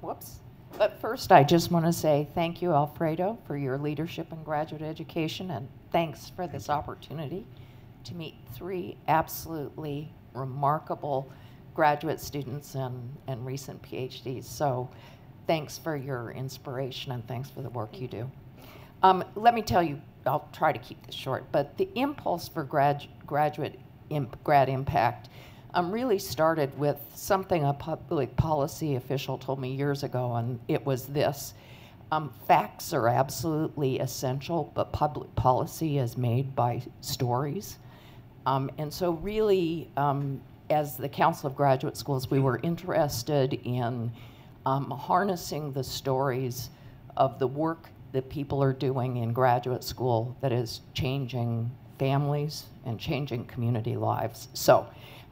whoops. But first, I just want to say thank you, Alfredo, for your leadership in graduate education, and thanks for this opportunity to meet three absolutely remarkable graduate students and, and recent PhDs. So thanks for your inspiration and thanks for the work you do. Um, let me tell you, I'll try to keep this short, but the impulse for grad, graduate imp, grad impact um, really started with something a public policy official told me years ago, and it was this. Um, facts are absolutely essential, but public policy is made by stories. Um, and so, really, um, as the Council of Graduate Schools, we were interested in um, harnessing the stories of the work that people are doing in graduate school that is changing families and changing community lives. So,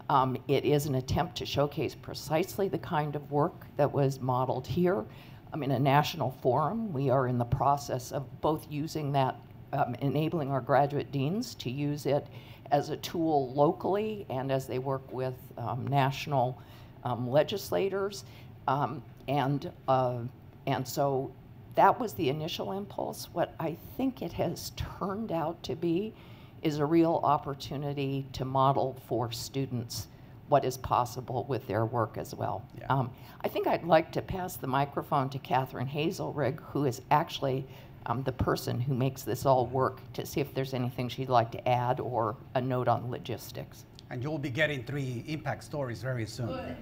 um, it is an attempt to showcase precisely the kind of work that was modeled here. Um, in a national forum, we are in the process of both using that, um, enabling our graduate deans to use it as a tool locally and as they work with um, national um, legislators. Um, and, uh, and so that was the initial impulse. What I think it has turned out to be is a real opportunity to model for students what is possible with their work as well. Yeah. Um, I think I'd like to pass the microphone to Katherine Hazelrigg, who is actually um, the person who makes this all work, to see if there's anything she'd like to add or a note on logistics. And you'll be getting three impact stories very soon.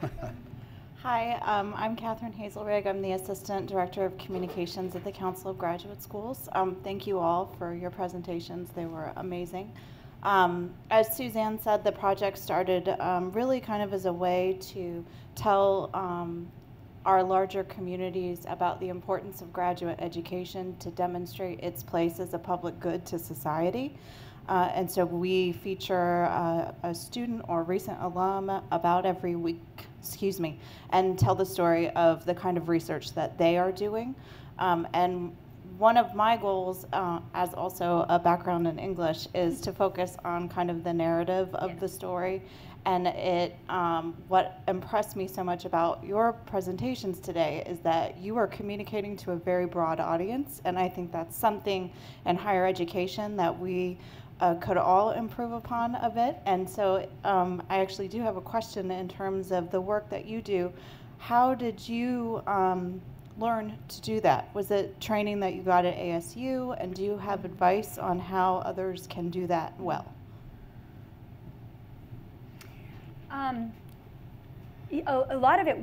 *laughs* Hi, um, I'm Katherine Hazelrigg. I'm the Assistant Director of Communications at the Council of Graduate Schools. Um, thank you all for your presentations. They were amazing. Um, as Suzanne said, the project started um, really kind of as a way to tell um, our larger communities about the importance of graduate education to demonstrate its place as a public good to society. Uh, and so we feature uh, a student or recent alum about every week, excuse me, and tell the story of the kind of research that they are doing. Um, and one of my goals, uh, as also a background in English, is to focus on kind of the narrative of the story And it, um, what impressed me so much about your presentations today is that you are communicating to a very broad audience, and I think that's something in higher education that we uh, could all improve upon a bit. And so um, I actually do have a question in terms of the work that you do. How did you um, learn to do that? Was it training that you got at ASU? And do you have advice on how others can do that well? Um, a, a lot of it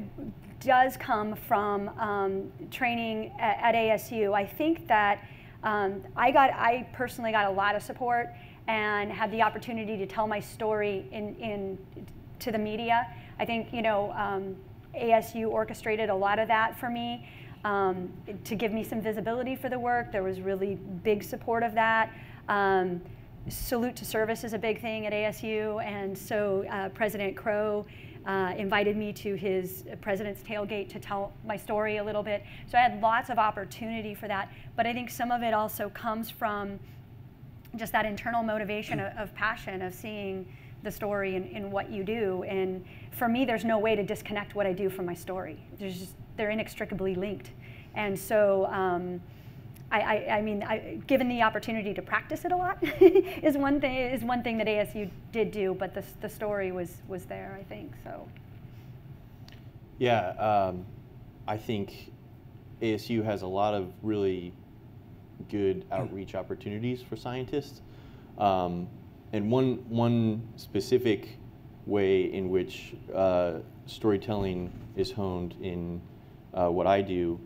does come from um, training at, at, ASU. I think that um, I got, I personally got a lot of support and had the opportunity to tell my story in, in to the media. I think you know um, ASU orchestrated a lot of that for me um, to give me some visibility for the work. There was really big support of that. Um, salute to service is a big thing at ASU, and so uh, President Crow uh, invited me to his president's tailgate to tell my story a little bit. So I had lots of opportunity for that, but I think some of it also comes from just that internal motivation of, of passion of seeing the story in, in what you do. And for me, there's no way to disconnect what I do from my story. There's just, they're inextricably linked. And so, um, I, I, I, mean, I, given the opportunity to practice it a lot *laughs* is one thing is one thing that ASU did do, but the, the story was was there, I think. So. Yeah, um, I think ASU has a lot of really good outreach opportunities for scientists, um, and one one specific way in which uh, storytelling is honed in uh, what I do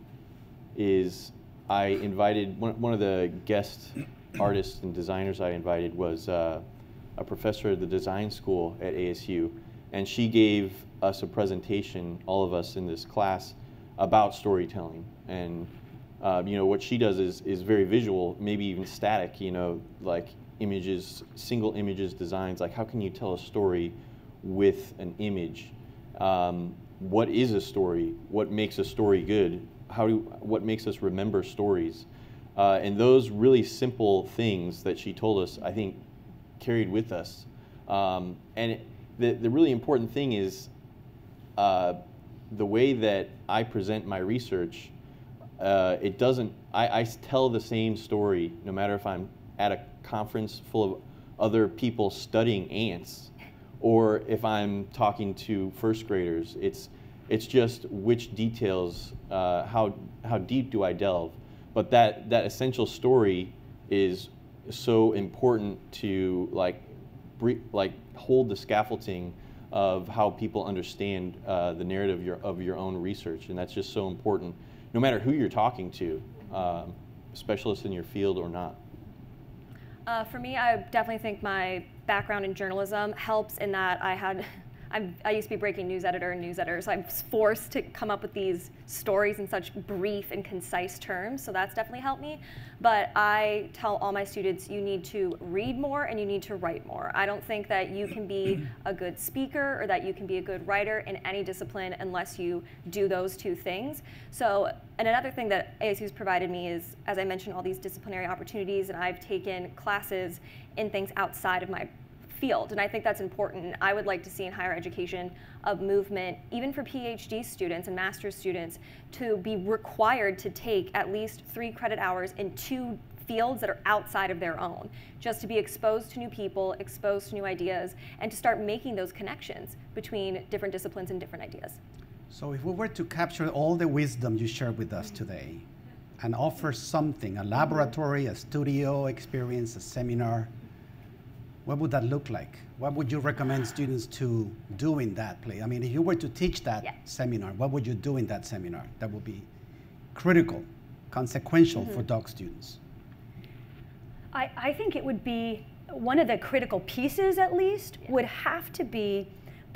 is I invited one, one of the guest *coughs* artists and designers I invited was uh, a professor at the design school at ASU, and she gave us a presentation, all of us in this class, about storytelling. And uh, you know what she does is is very visual, maybe even static. You know, like images, single images, designs. Like how can you tell a story with an image? Um, what is a story? What makes a story good? how do what makes us remember stories, uh, and those really simple things that she told us, I think, carried with us. Um, and the the really important thing is uh, the way that I present my research. Uh, it doesn't. I, I tell the same story no matter if I'm at a conference full of other people studying ants, or if I'm talking to first graders. It's it's just which details, uh, how, how deep do I delve? But that, that essential story is so important to like, like hold the scaffolding of how people understand uh, the narrative of your, of your own research. And that's just so important, no matter who you're talking to, um, specialists in your field or not. Uh, for me, I definitely think my background in journalism helps in that I had I'm, i used to be breaking news editor and news editor, so I'm forced to come up with these stories in such brief and concise terms, so that's definitely helped me. But I tell all my students you need to read more and you need to write more. I don't think that you can be a good speaker or that you can be a good writer in any discipline unless you do those two things. So, and another thing that ASU's provided me is, as I mentioned, all these disciplinary opportunities, and I've taken classes in things outside of my field. And I think that's important. I would like to see in higher education a movement, even for PhD students and master's students, to be required to take at least three credit hours in two fields that are outside of their own, just to be exposed to new people, exposed to new ideas, and to start making those connections between different disciplines and different ideas. So if we were to capture all the wisdom you shared with us today and offer something, a laboratory, a studio experience, a seminar, what would that look like? What would you recommend students to do in that place? I mean, if you were to teach that yeah. seminar, what would you do in that seminar that would be critical, consequential mm -hmm. for mm-hmm. Students? I, I think it would be one of the critical pieces, at least, yeah. would have to be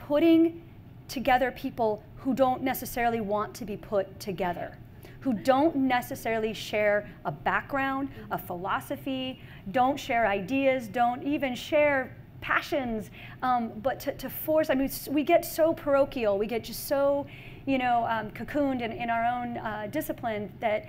putting together people who don't necessarily want to be put together who don't necessarily share a background, a philosophy, don't share ideas, don't even share passions, um, but to, to, force, I mean, we get so parochial, we get just so, you know, um, cocooned in, in our own uh, discipline that,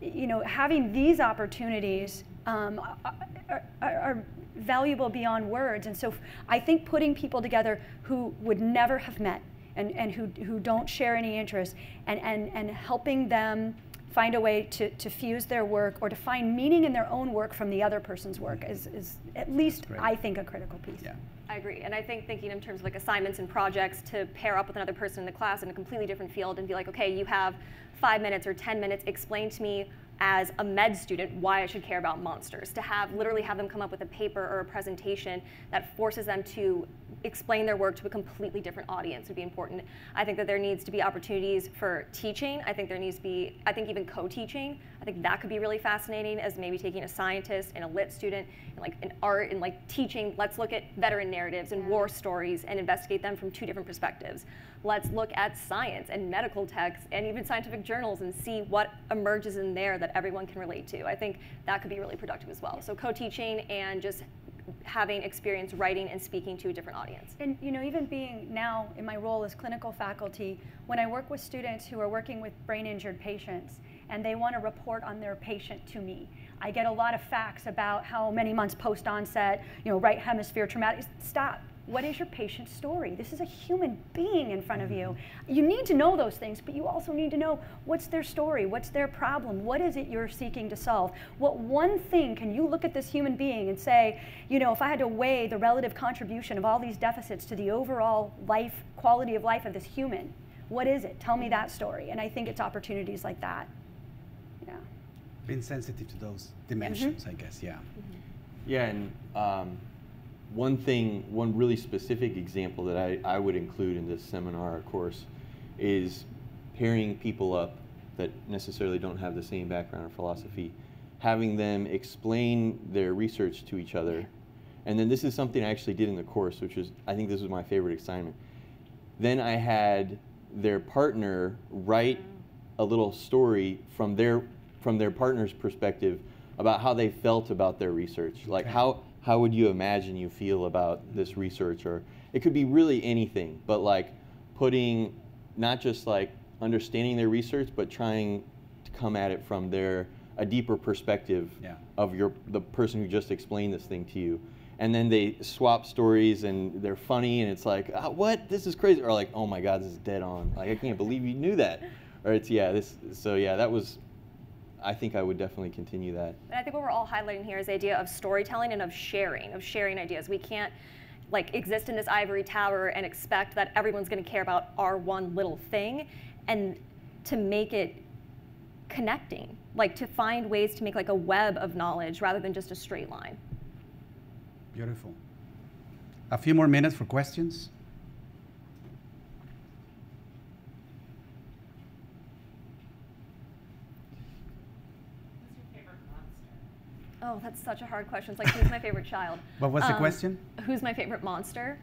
you know, having these opportunities um, are, are, are, valuable beyond words. And so I think putting people together who would never have met and, and who, who don't share any interests and, and, and helping them find a way to, to fuse their work or to find meaning in their own work from the other person's work mm-hmm. is, is at least, I think, a critical piece. Yeah. I agree. And I think thinking in terms of like assignments and projects to pair up with another person in the class in a completely different field and be like, okay, you have five minutes or 10 minutes, explain to me as a med student why I should care about monsters. To have literally have them come up with a paper or a presentation that forces them to explain their work to a completely different audience would be important. I think that there needs to be opportunities for teaching. I think there needs to be, I think even co-teaching. I think that could be really fascinating as maybe taking a scientist and a lit student and like an art and like teaching, let's look at veteran narratives and war stories and investigate them from two different perspectives. Let's look at science and medical texts and even scientific journals and see what emerges in there that everyone can relate to. I think that could be really productive as well. So co-teaching and just having experience writing and speaking to a different audience. And you know, even being now in my role as clinical faculty, when I work with students who are working with brain injured patients and they want to report on their patient to me, I get a lot of facts about how many months post onset, you know, right hemisphere traumatic. Stop. What is your patient's story? This is a human being in front of you. You need to know those things, but you also need to know what's their story, what's their problem, what is it you're seeking to solve? What one thing can you look at this human being and say, you know, if I had to weigh the relative contribution of all these deficits to the overall life, quality of life of this human, what is it? Tell me that story. And I think it's opportunities like that. Yeah. Being sensitive to those dimensions, mm -hmm. I guess, yeah. Mm -hmm. Yeah, and um, one thing, one really specific example that I, I would include in this seminar or course is pairing people up that necessarily don't have the same background or philosophy, having them explain their research to each other. And then this is something I actually did in the course, which was, I think this was my favorite assignment. Then I had their partner write a little story from their, from their partner's perspective about how they felt about their research. Like how, how would you imagine you feel about this research? Or it could be really anything but like putting not just like understanding their research but trying to come at it from their a deeper perspective yeah. of your the person who just explained this thing to you. And then they swap stories and they're funny and it's like oh, what? This is crazy. Or like oh my god this is dead on. Like i can't believe you knew that. Or it's yeah this so yeah that was I think I would definitely continue that. And I think what we're all highlighting here is the idea of storytelling and of sharing, of sharing ideas. We can't like exist in this ivory tower and expect that everyone's going to care about our one little thing and to make it connecting, like to find ways to make like a web of knowledge rather than just a straight line. Beautiful. A few more minutes for questions. Oh, that's such a hard question. It's like, who's my favorite child? *laughs* What was um, the question? Who's my favorite monster?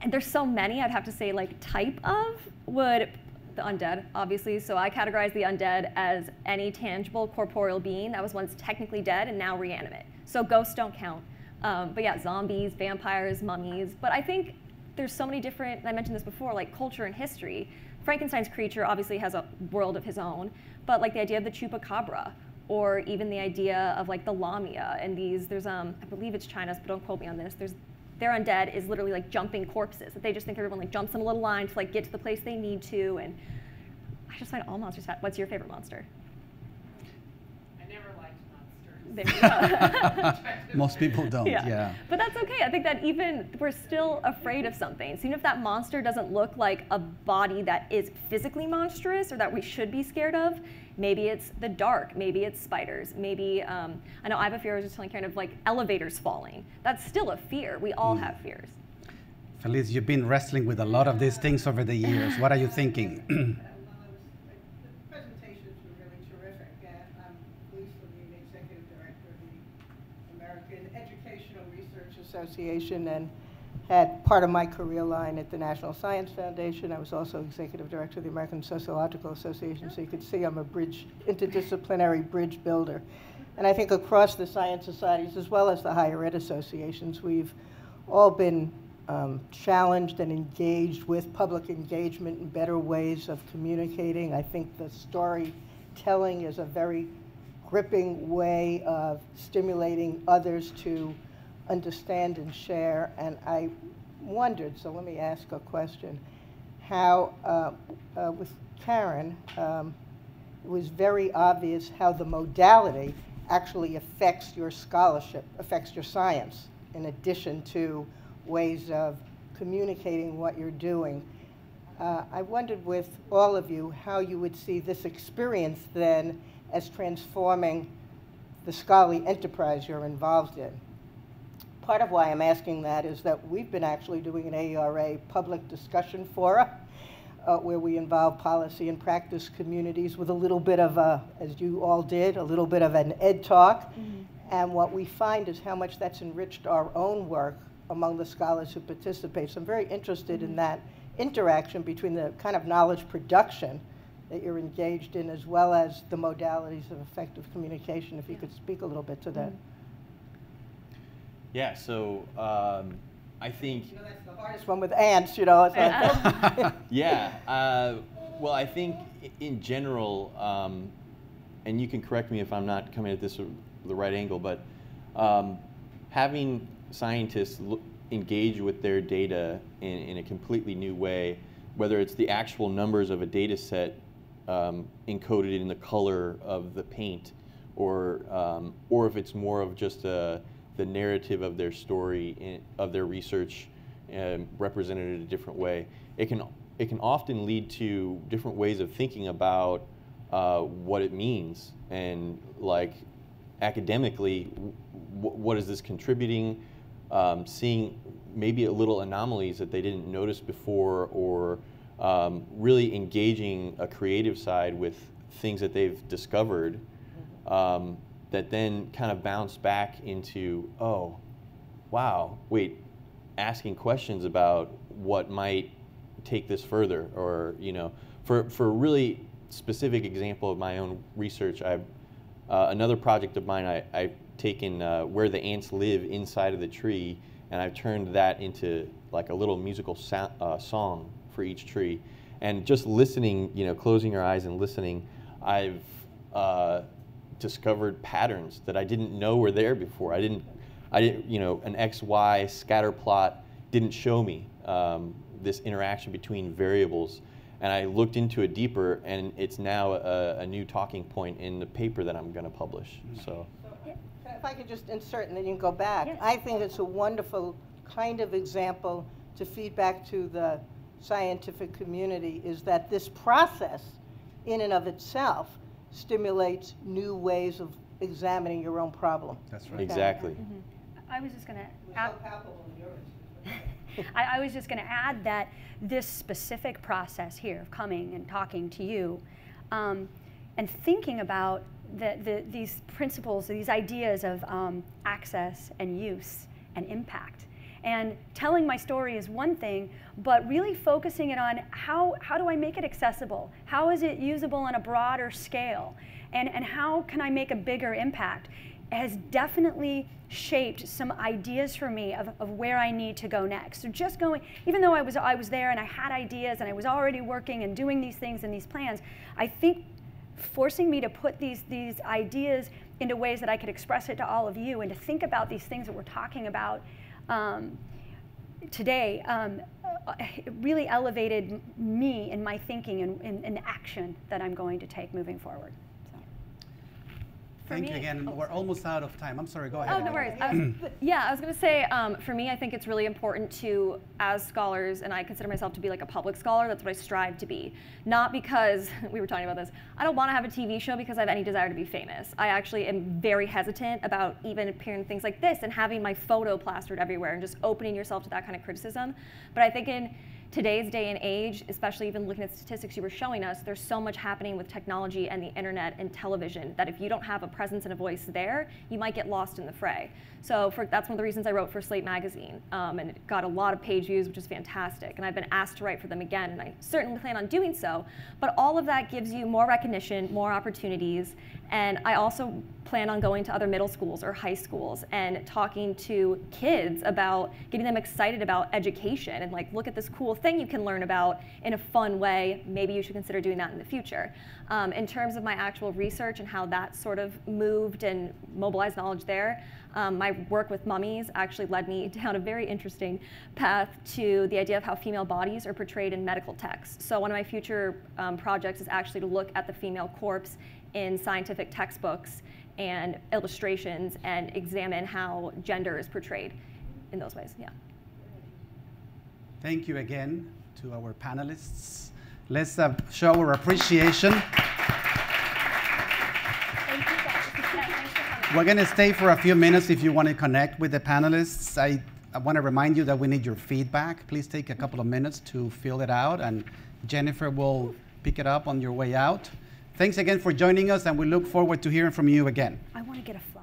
And there's so many, I'd have to say, like, type of would the undead, obviously. So I categorize the undead as any tangible corporeal being that was once technically dead and now reanimate. So ghosts don't count. Um, but yeah, zombies, vampires, mummies. But I think there's so many different, I mentioned this before, like culture and history. Frankenstein's creature obviously has a world of his own, but like the idea of the chupacabra or even the idea of like the lamia and these there's um i believe it's china's but don't quote me on this there's their undead is literally like jumping corpses that they just think everyone like jumps in a little line to like get to the place they need to and i just find all monsters fat what's your favorite monster I never liked monsters. There you go. *laughs* *laughs* Most people don't, yeah. yeah. But that's okay. I think that even we're still afraid of something. So even if that monster doesn't look like a body that is physically monstrous or that we should be scared of, maybe it's the dark, maybe it's spiders, maybe, um, I know I have a fear, I was just telling Karen of like elevators falling. That's still a fear. We all mm. have fears. Felice, you've been wrestling with a lot of these things over the years. What are you thinking? I was like the presentations were really terrific. Yeah, I'm pleased to be the executive director of the American Educational Research Association and had part of my career line at the National Science Foundation. I was also executive director of the American Sociological Association, so you could see I'm a bridge, interdisciplinary bridge builder. And I think across the science societies, as well as the higher ed associations, we've all been um, challenged and engaged with public engagement and better ways of communicating. I think the storytelling is a very gripping way of stimulating others to understand and share. And I wondered, so let me ask a question, how uh, uh, with Karen, um, it was very obvious how the modality actually affects your scholarship, affects your science, in addition to ways of communicating what you're doing. Uh, I wondered with all of you how you would see this experience then as transforming the scholarly enterprise you're involved in. Part of why I'm asking that is that we've been actually doing an AERA public discussion forum uh, where we involve policy and practice communities with a little bit of a, as you all did, a little bit of an ed talk. Mm -hmm. And what we find is how much that's enriched our own work among the scholars who participate. So I'm very interested mm -hmm. in that interaction between the kind of knowledge production that you're engaged in as well as the modalities of effective communication. If you could speak a little bit to that. Mm-hmm. Yeah, so um, I think. You know, that's the hardest one with ants, you know. Like *laughs* *laughs* yeah, uh, well, I think in general, um, and you can correct me if I'm not coming at this the right angle, but um, having scientists look, engage with their data in, in a completely new way, whether it's the actual numbers of a data set um, encoded in the color of the paint, or um, or if it's more of just a, the narrative of their story in, of their research um, represented in a different way. It can it can often lead to different ways of thinking about uh, what it means and like academically, what is this contributing? Um, seeing maybe a little anomalies that they didn't notice before or um, really engaging a creative side with things that they've discovered um, that then kind of bounced back into, oh, wow, wait, asking questions about what might take this further or, you know, for, for a really specific example of my own research, I've, uh, another project of mine, I, I've taken uh, where the ants live inside of the tree and I've turned that into like a little musical uh, song for each tree. And just listening, you know, closing your eyes and listening, I've uh, discovered patterns that I didn't know were there before. I didn't, I didn't, you know, an X, Y scatter plot didn't show me um, this interaction between variables. And I looked into it deeper, and it's now a, a new talking point in the paper that I'm going to publish. So. If I could just insert and then you can go back. Yes. I think it's a wonderful kind of example to feed back to the scientific community is that this process in and of itself stimulates new ways of examining your own problem. That's right. Exactly. Mm -hmm. I was just going to add. *laughs* I, I, was just going to add that this specific process here of coming and talking to you um, and thinking about the, the, these principles, these ideas of um, access and use and impact and telling my story is one thing, but really focusing it on how, how do I make it accessible? How is it usable on a broader scale? And, and how can I make a bigger impact? Has definitely shaped some ideas for me of, of where I need to go next. So just going, even though I was, I was there and I had ideas and I was already working and doing these things and these plans, I think forcing me to put these, these ideas into ways that I could express it to all of you and to think about these things that we're talking about um, today um, really elevated me in my thinking and in, action that I'm going to take moving forward. Thank me, you again. Oh, We're almost out of time. I'm sorry, go ahead. Oh, no worries. I was, yeah, I was going to say, um, for me, I think it's really important to, as scholars, and I consider myself to be like a public scholar, that's what I strive to be. Not because, *laughs* we were talking about this, I don't want to have a TV show because I have any desire to be famous. I actually am very hesitant about even appearing in things like this and having my photo plastered everywhere and just opening yourself to that kind of criticism. But I think in today's day and age, especially even looking at statistics you were showing us, there's so much happening with technology and the internet and television that if you don't have a presence and a voice there, you might get lost in the fray. So for, that's one of the reasons I wrote for Slate Magazine, um, and it got a lot of page views, which is fantastic. And I've been asked to write for them again, and I certainly plan on doing so. But all of that gives you more recognition, more opportunities, and I also plan on going to other middle schools or high schools and talking to kids about getting them excited about education and like, look at this cool thing you can learn about in a fun way, maybe you should consider doing that in the future. Um, in terms of my actual research and how that sort of moved and mobilized knowledge there, um, my work with mummies actually led me *laughs* down a very interesting path to the idea of how female bodies are portrayed in medical texts. So one of my future um, projects is actually to look at the female corpse in scientific textbooks and illustrations and examine how gender is portrayed in those ways. Yeah. Thank you again to our panelists. Let's uh, show our appreciation. We're going to stay for a few minutes if you want to connect with the panelists. I, I want to remind you that we need your feedback. Please take a couple of minutes to fill it out, and Jennifer will pick it up on your way out. Thanks again for joining us, and we look forward to hearing from you again. I want to get a